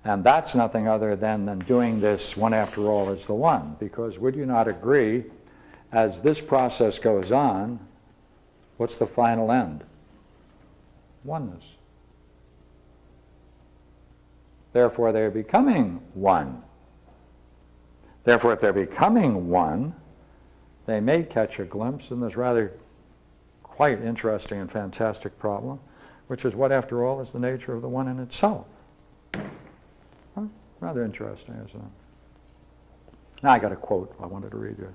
And that's nothing other than, than doing this one after all is the one. Because would you not agree, as this process goes on, what's the final end? Oneness. Therefore, they're becoming one. Therefore, if they're becoming one, they may catch a glimpse in this rather quite interesting and fantastic problem, which is what, after all, is the nature of the one in itself. Rather interesting, isn't it? Now I got a quote I wanted to read you.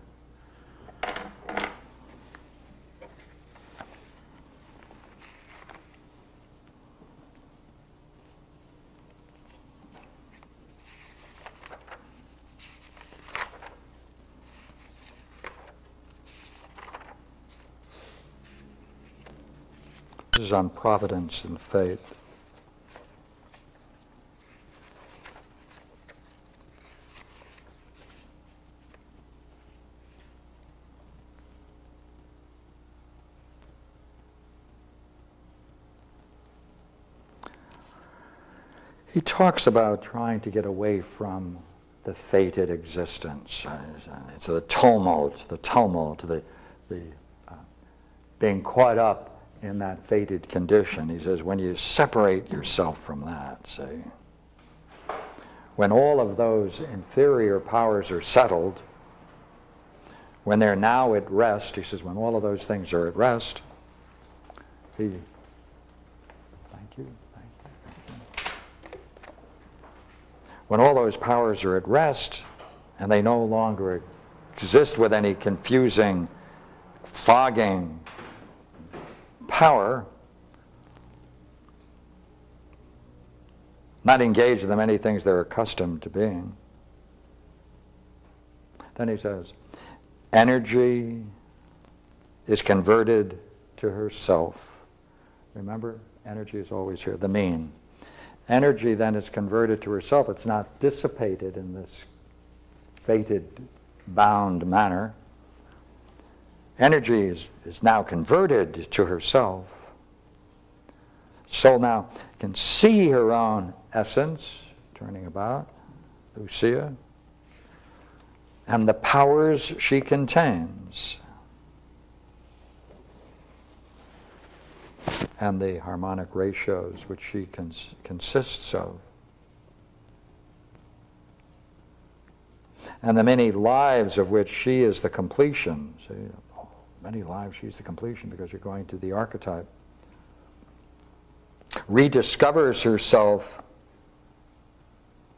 On providence and fate. He talks about trying to get away from the fated existence. It's the tumult, the tumult, the, the uh, being caught up in that fated condition. He says, when you separate yourself from that, say, when all of those inferior powers are settled, when they're now at rest, he says, when all of those things are at rest, he, thank you, thank you, thank you. When all those powers are at rest and they no longer exist with any confusing, fogging, power, not engage in the many things they're accustomed to being. Then he says, energy is converted to herself. Remember, energy is always here, the mean. Energy then is converted to herself. It's not dissipated in this fated, bound manner. Energy is, is now converted to herself. Soul now can see her own essence, turning about, Lucia, and the powers she contains, and the harmonic ratios which she cons- consists of. and the many lives of which she is the completion. See, many lives she's the completion because you're going to the archetype. Rediscovers herself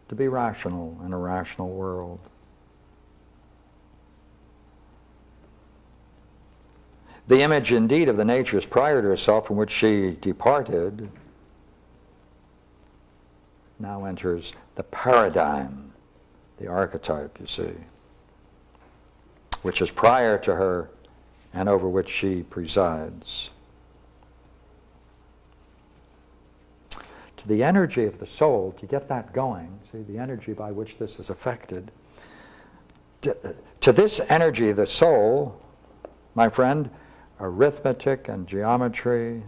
to be rational in a rational world. The image indeed of the natures prior to herself from which she departed now enters the paradigm the archetype, you see, which is prior to her and over which she presides. To the energy of the soul, to get that going, see, the energy by which this is affected, to, to this energy, of the soul, my friend, arithmetic and geometry,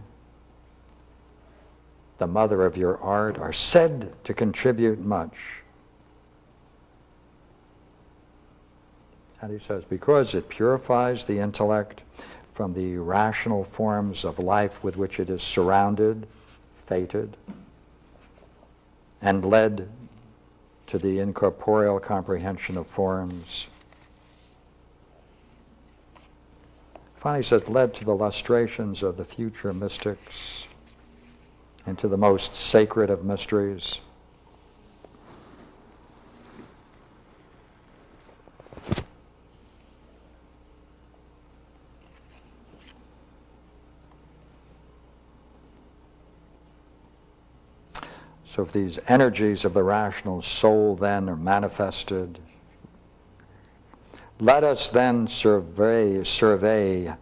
the mother of your art, are said to contribute much. And he says, because it purifies the intellect from the rational forms of life with which it is surrounded, fated, and led to the incorporeal comprehension of forms. Finally, he says, led to the lustrations of the future mystics and to the most sacred of mysteries. So if these energies of the rational soul then are manifested, let us then survey, survey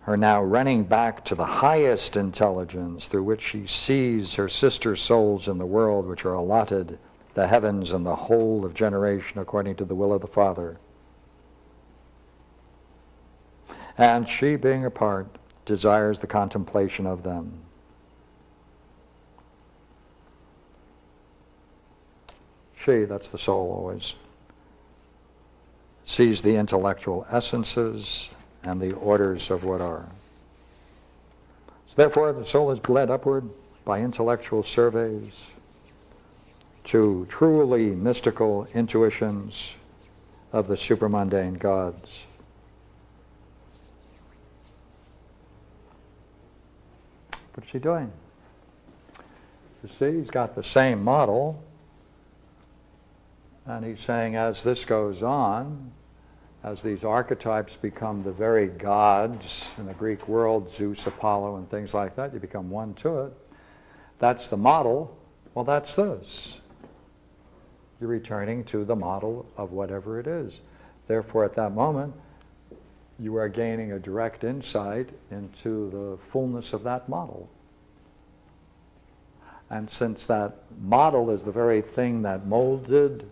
her now running back to the highest intelligence through which she sees her sister souls in the world, which are allotted the heavens and the whole of generation according to the will of the Father. And she, being apart, desires the contemplation of them. She, that's the soul always, sees the intellectual essences and the orders of what are. So therefore, the soul is led upward by intellectual surveys to truly mystical intuitions of the supramundane gods. What's she doing? You see, he's got the same model and he's saying, as this goes on, as these archetypes become the very gods in the Greek world, Zeus, Apollo, and things like that, you become one to it. That's the model. Well, that's this. You're returning to the model of whatever it is. Therefore, at that moment, you are gaining a direct insight into the fullness of that model. And since that model is the very thing that molded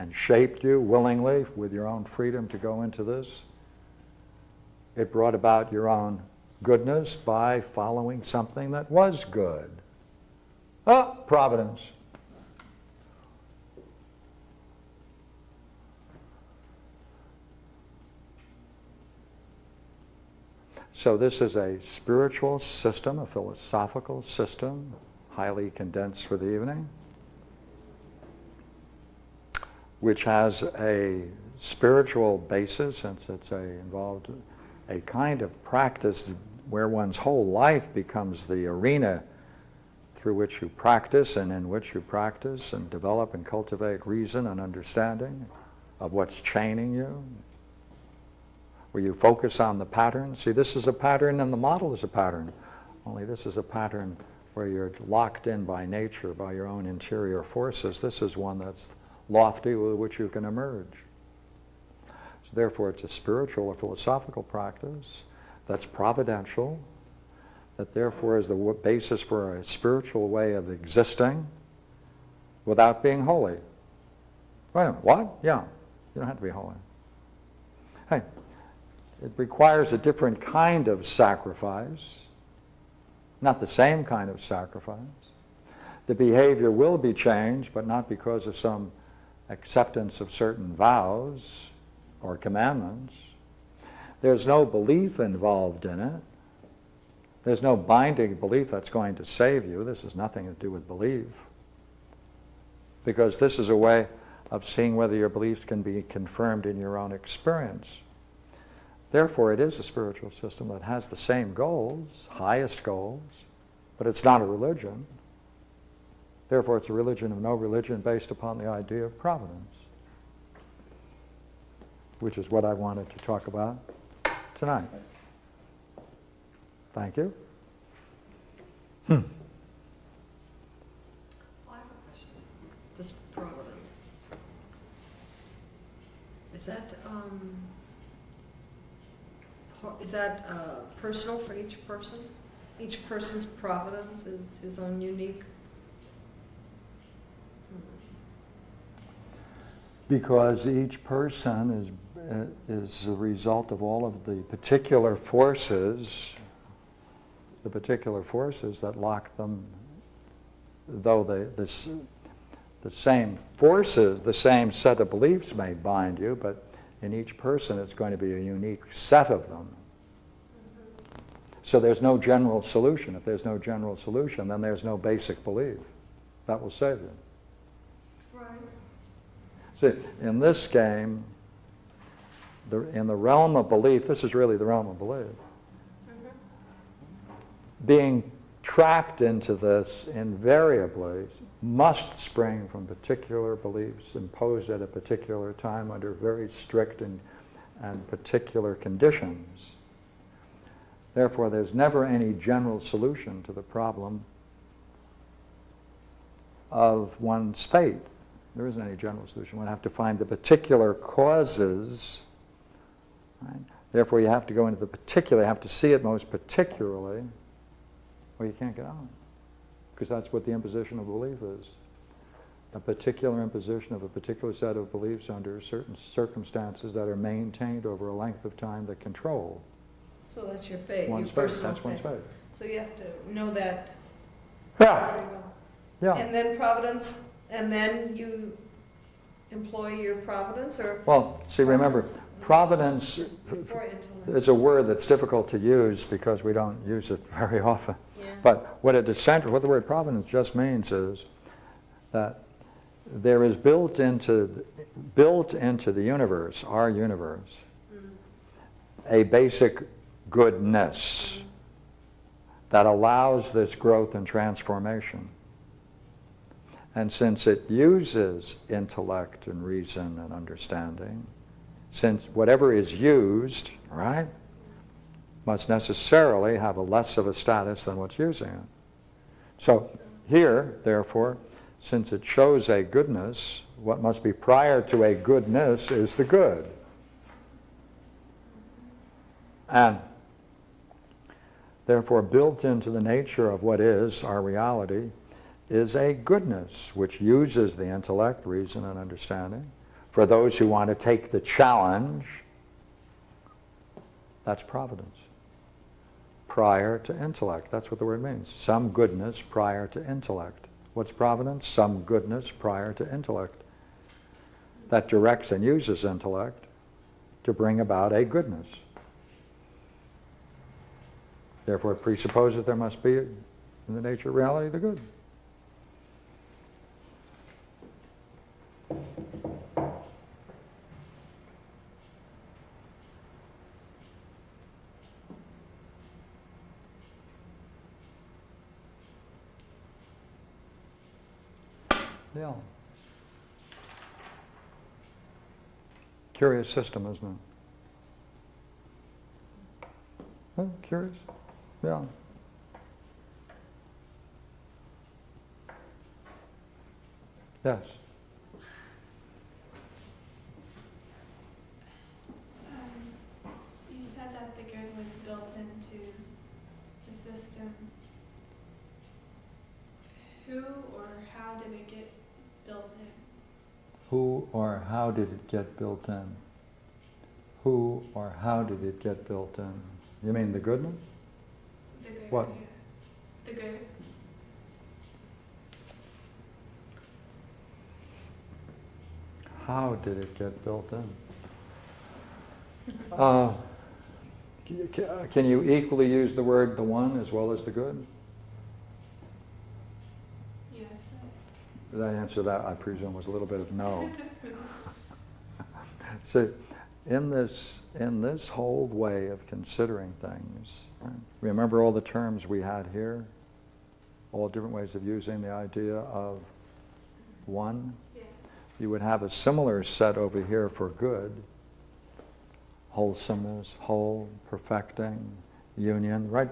and shaped you willingly with your own freedom to go into this. It brought about your own goodness by following something that was good. Oh, providence. So, this is a spiritual system, a philosophical system, highly condensed for the evening which has a spiritual basis, since it's a, involved a kind of practice where one's whole life becomes the arena through which you practice and in which you practice and develop and cultivate reason and understanding of what's chaining you. Where you focus on the pattern. See, this is a pattern and the model is a pattern. Only this is a pattern where you're locked in by nature, by your own interior forces. This is one that's lofty with which you can emerge. So therefore, it's a spiritual or philosophical practice that's providential, that therefore is the basis for a spiritual way of existing without being holy. Wait a minute, what? Yeah, you don't have to be holy. Hey, it requires a different kind of sacrifice, not the same kind of sacrifice. The behavior will be changed, but not because of some acceptance of certain vows or commandments. There's no belief involved in it. There's no binding belief that's going to save you. This has nothing to do with belief. Because this is a way of seeing whether your beliefs can be confirmed in your own experience. Therefore, it is a spiritual system that has the same goals, highest goals, but it's not a religion. Therefore, it's a religion of no religion based upon the idea of providence, which is what I wanted to talk about tonight. Thank you. Hmm. This providence. Is that, um, is that, uh, personal for each person? Each person's providence is his own unique? Because each person is, is a result of all of the particular forces, the particular forces that lock them, though the, this, the same forces, the same set of beliefs may bind you, but in each person it's going to be a unique set of them. So there's no general solution. If there's no general solution, then there's no basic belief. That will save you. See, in this game, the, in the realm of belief, this is really the realm of belief. Mm-hmm. Being trapped into this invariably must spring from particular beliefs imposed at a particular time under very strict and, and particular conditions. Therefore, there's never any general solution to the problem of one's fate. There isn't any general solution. One have to find the particular causes. Right? Therefore, you have to go into the particular, you have to see it most particularly, or you can't get out. Because that's what the imposition of belief is. A particular imposition of a particular set of beliefs under certain circumstances that are maintained over a length of time that control So that's your fate, your one's fate. personal That's one's fate. So you have to know that Yeah, well. yeah. And then providence, and then you employ your providence, or? Well, see, remember, providence Is Before intellect. is a word that's difficult to use because we don't use it very often. Yeah. But what it is central, what the word providence just means is that there is built into built into the universe, our universe, Mm. a basic goodness that allows this growth and transformation. And since it uses intellect and reason and understanding, since whatever is used, right, must necessarily have a less of a status than what's using it. So here, therefore, since it shows a goodness, what must be prior to a goodness is the good. And therefore, built into the nature of what is our reality is a goodness which uses the intellect, reason, and understanding. For those who want to take the challenge, that's providence. Prior to intellect. That's what the word means. Some goodness prior to intellect. What's providence? Some goodness prior to intellect. That directs and uses intellect to bring about a goodness. Therefore, it presupposes there must be, in the nature of reality, the good. Curious system, isn't it? Huh? Curious? Yeah. Yes. Um, You said that the good was built into the system. Who or how did it get built in? Who or how did it get built in? Who or how did it get built in? You mean the goodness? The good. What? The good. How did it get built in? Uh, c- Can you equally use the word the one as well as the good? Yes. The answer to that, I presume, was a little bit of no. See, in this, in this whole way of considering things, right, remember all the terms we had here? All different ways of using the idea of one? Yeah. You would have a similar set over here for good. Wholesomeness, whole, perfecting, union, right?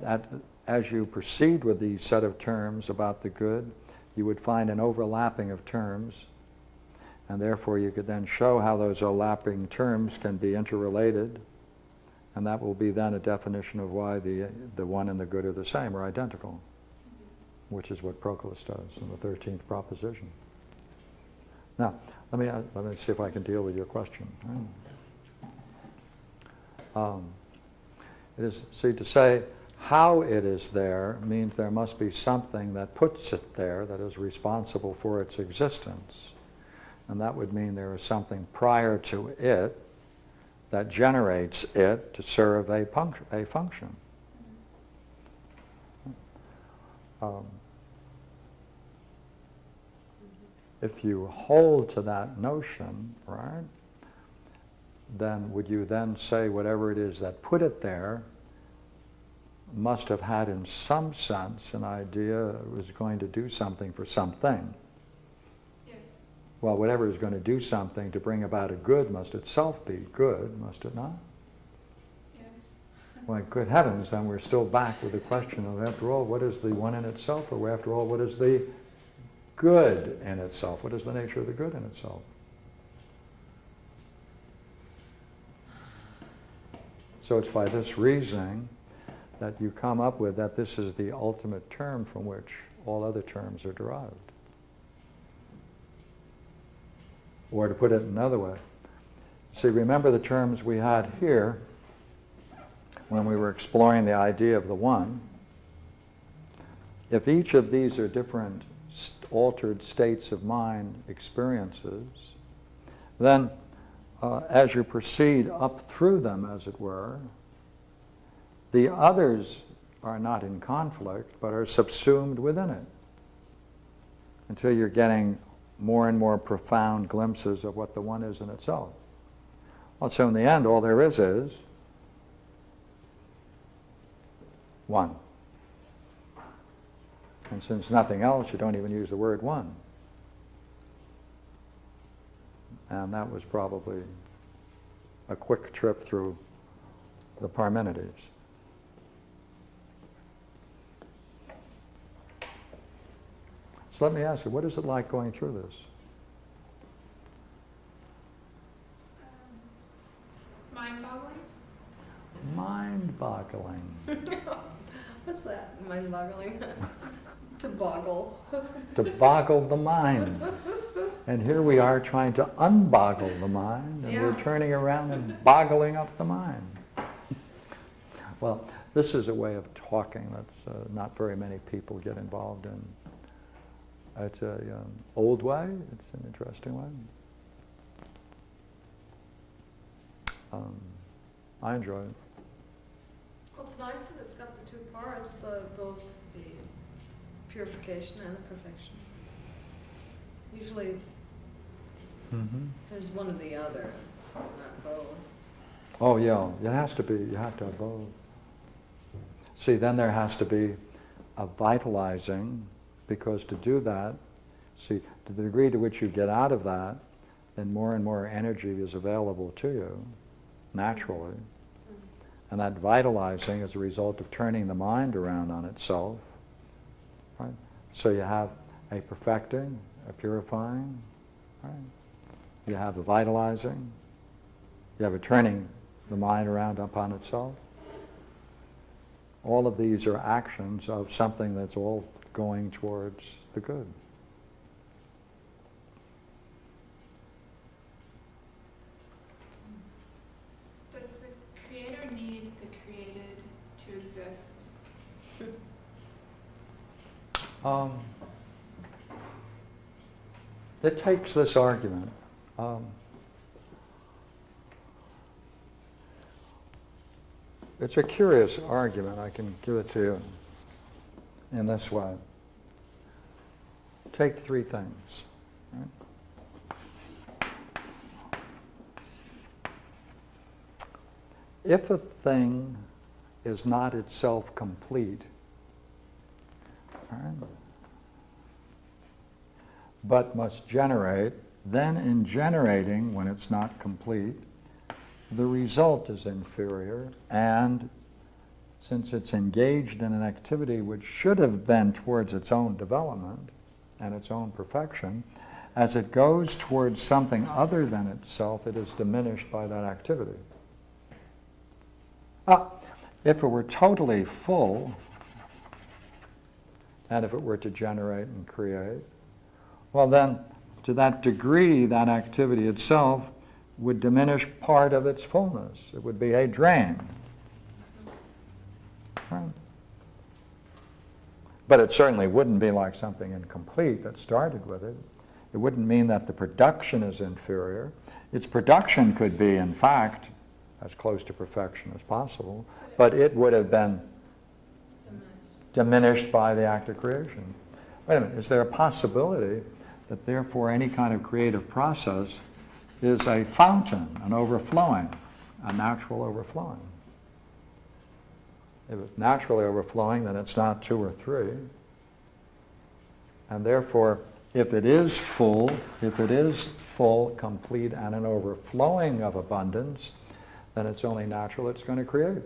That, as you proceed with the set of terms about the good, you would find an overlapping of terms, and therefore you could then show how those overlapping terms can be interrelated, and that will be then a definition of why the, the one and the good are the same or identical, which is what Proclus does in the 13th proposition. Now, let me, uh, let me see if I can deal with your question. Um, it is, see, to say how it is there means there must be something that puts it there that is responsible for its existence. And that would mean there is something prior to it that generates it to serve a, a function. Um, if you hold to that notion, right, then would you then say whatever it is that put it there must have had in some sense an idea it was going to do something for something? Well, whatever is going to do something to bring about a good must itself be good, must it not? Yes. Why, good heavens, then we're still back with the question of, after all, what is the one in itself? Or after all, what is the good in itself? What is the nature of the good in itself? So it's by this reasoning that you come up with that this is the ultimate term from which all other terms are derived. Or to put it another way, see, remember the terms we had here when we were exploring the idea of the one. If each of these are different st- altered states of mind experiences, then uh, as you proceed up through them, as it were, the others are not in conflict, but are subsumed within it until you're getting more and more profound glimpses of what the one is in itself. Well, so in the end, all there is is one. And since nothing else, you don't even use the word one. And that was probably a quick trip through the Parmenides. So let me ask you, what is it like going through this? Um, mind-boggling. Mind-boggling. What's that? Mind-boggling? To boggle. to boggle the mind. And here we are trying to unboggle the mind, and we're turning around and boggling up the mind. Well, this is a way of talking that's uh, not very many people get involved in. It's a um, old way. It's an interesting way. Um, I enjoy it. Well, it's nice that it's got the two parts, the, both the purification and the perfection. Usually, Mm-hmm. there's one or the other, not both. Oh, yeah, it has to be, you have to have both. See, then there has to be a vitalizing, because to do that, see, to the degree to which you get out of that, then more and more energy is available to you, naturally. And that vitalizing is a result of turning the mind around on itself. Right? So you have a perfecting, a purifying, right? You have a vitalizing, you have a turning the mind around upon itself. All of these are actions of something that's all going towards the good. Does the creator need the created to exist? Um, takes this argument. Um, it's a curious argument. I can give it to you in this way. Take three things. right? If a thing is not itself complete, but must generate, then in generating, when it's not complete, the result is inferior, and since it's engaged in an activity which should have been towards its own development and its own perfection, as it goes towards something other than itself, it is diminished by that activity. Ah, if it were totally full, and if it were to generate and create, well, then, to that degree, that activity itself would diminish part of its fullness. It would be a drain. Right. But it certainly wouldn't be like something incomplete that started with it. It wouldn't mean that the production is inferior. Its production could be, in fact, as close to perfection as possible, but it would have been diminished by the act of creation. Wait a minute, is there a possibility that therefore any kind of creative process is a fountain, an overflowing, a natural overflowing? If it's naturally overflowing, then it's not two or three. And therefore, if it is full, if it is full, complete, and an overflowing of abundance, then it's only natural it's going to create.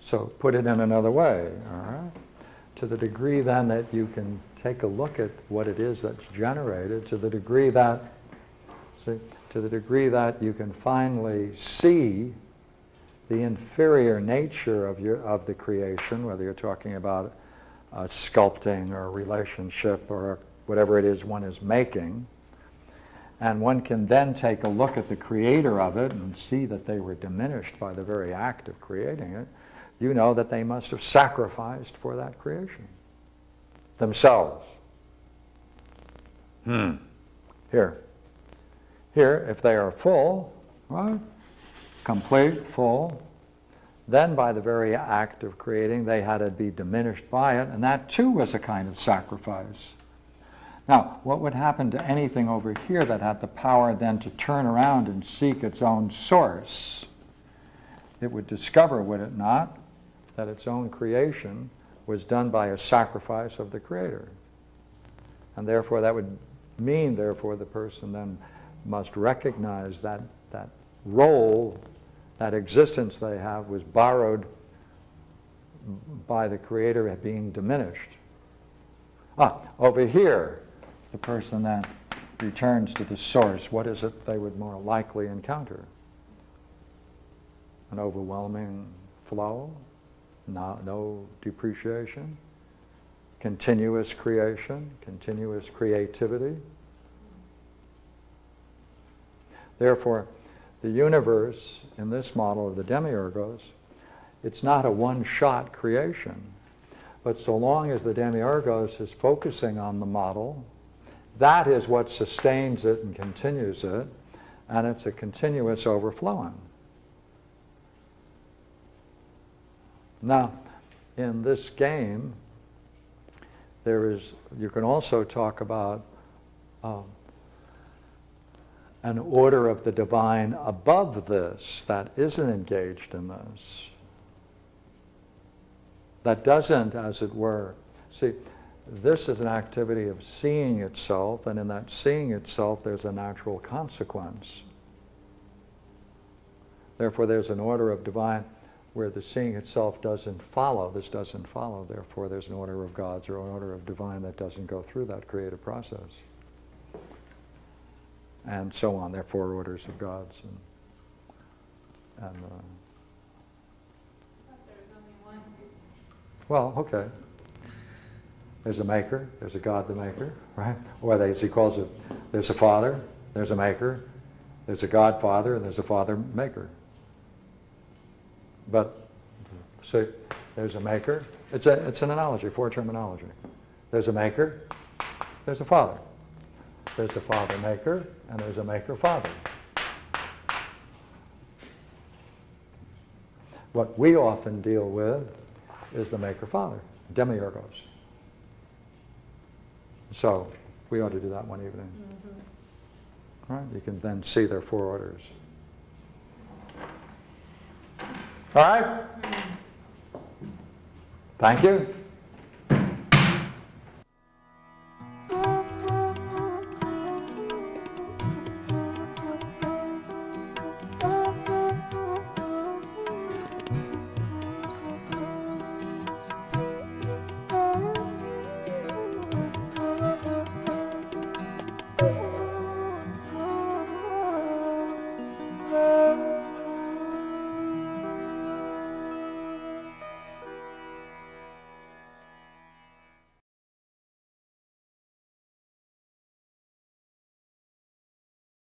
So put it in another way, all right? To the degree then that you can take a look at what it is that's generated, to the degree that, see, to the degree that you can finally see the inferior nature of, your, of the creation, whether you're talking about uh, sculpting or relationship or whatever it is one is making, and one can then take a look at the creator of it and see that they were diminished by the very act of creating it, you know that they must have sacrificed for that creation themselves. Hmm. Here. Here, if they are full, right? Complete, full, then by the very act of creating, they had to be diminished by it, and that too was a kind of sacrifice. Now, what would happen to anything over here that had the power then to turn around and seek its own source? It would discover, would it not, that its own creation was done by a sacrifice of the Creator. And therefore, that would mean, therefore, the person then must recognize that that role, that existence they have, was borrowed by the Creator being diminished. Ah, over here, the person that returns to the source. What is it they would more likely encounter? An overwhelming flow, no, no depreciation, continuous creation, continuous creativity. Therefore, the universe in this model of the demiurgos, it's not a one-shot creation. But so long as the demiurgos is focusing on the model, that is what sustains it and continues it, and it's a continuous overflowing. Now, in this game, there is, you can also talk about um, an order of the divine above this that isn't engaged in this. That doesn't, as it were, see, this is an activity of seeing itself, and in that seeing itself, there's a natural consequence. Therefore, there's an order of divine where the seeing itself doesn't follow. This doesn't follow. Therefore, there's an order of gods or an order of divine that doesn't go through that creative process. And so on. There are four orders of gods. And, and uh, well, okay. There's a maker, there's a God the maker, right? Or as he calls it, there's a father, there's a maker, there's a godfather, and there's a father maker. But So there's a maker. It's, a, it's an analogy, four terminology. There's a maker, there's a father. There's a father maker, and there's a maker father. What we often deal with is the maker father, demiurgos. So we ought to do that one evening. Mm-hmm. All right, you can then see their four orders. All right? Mm-hmm. Thank you.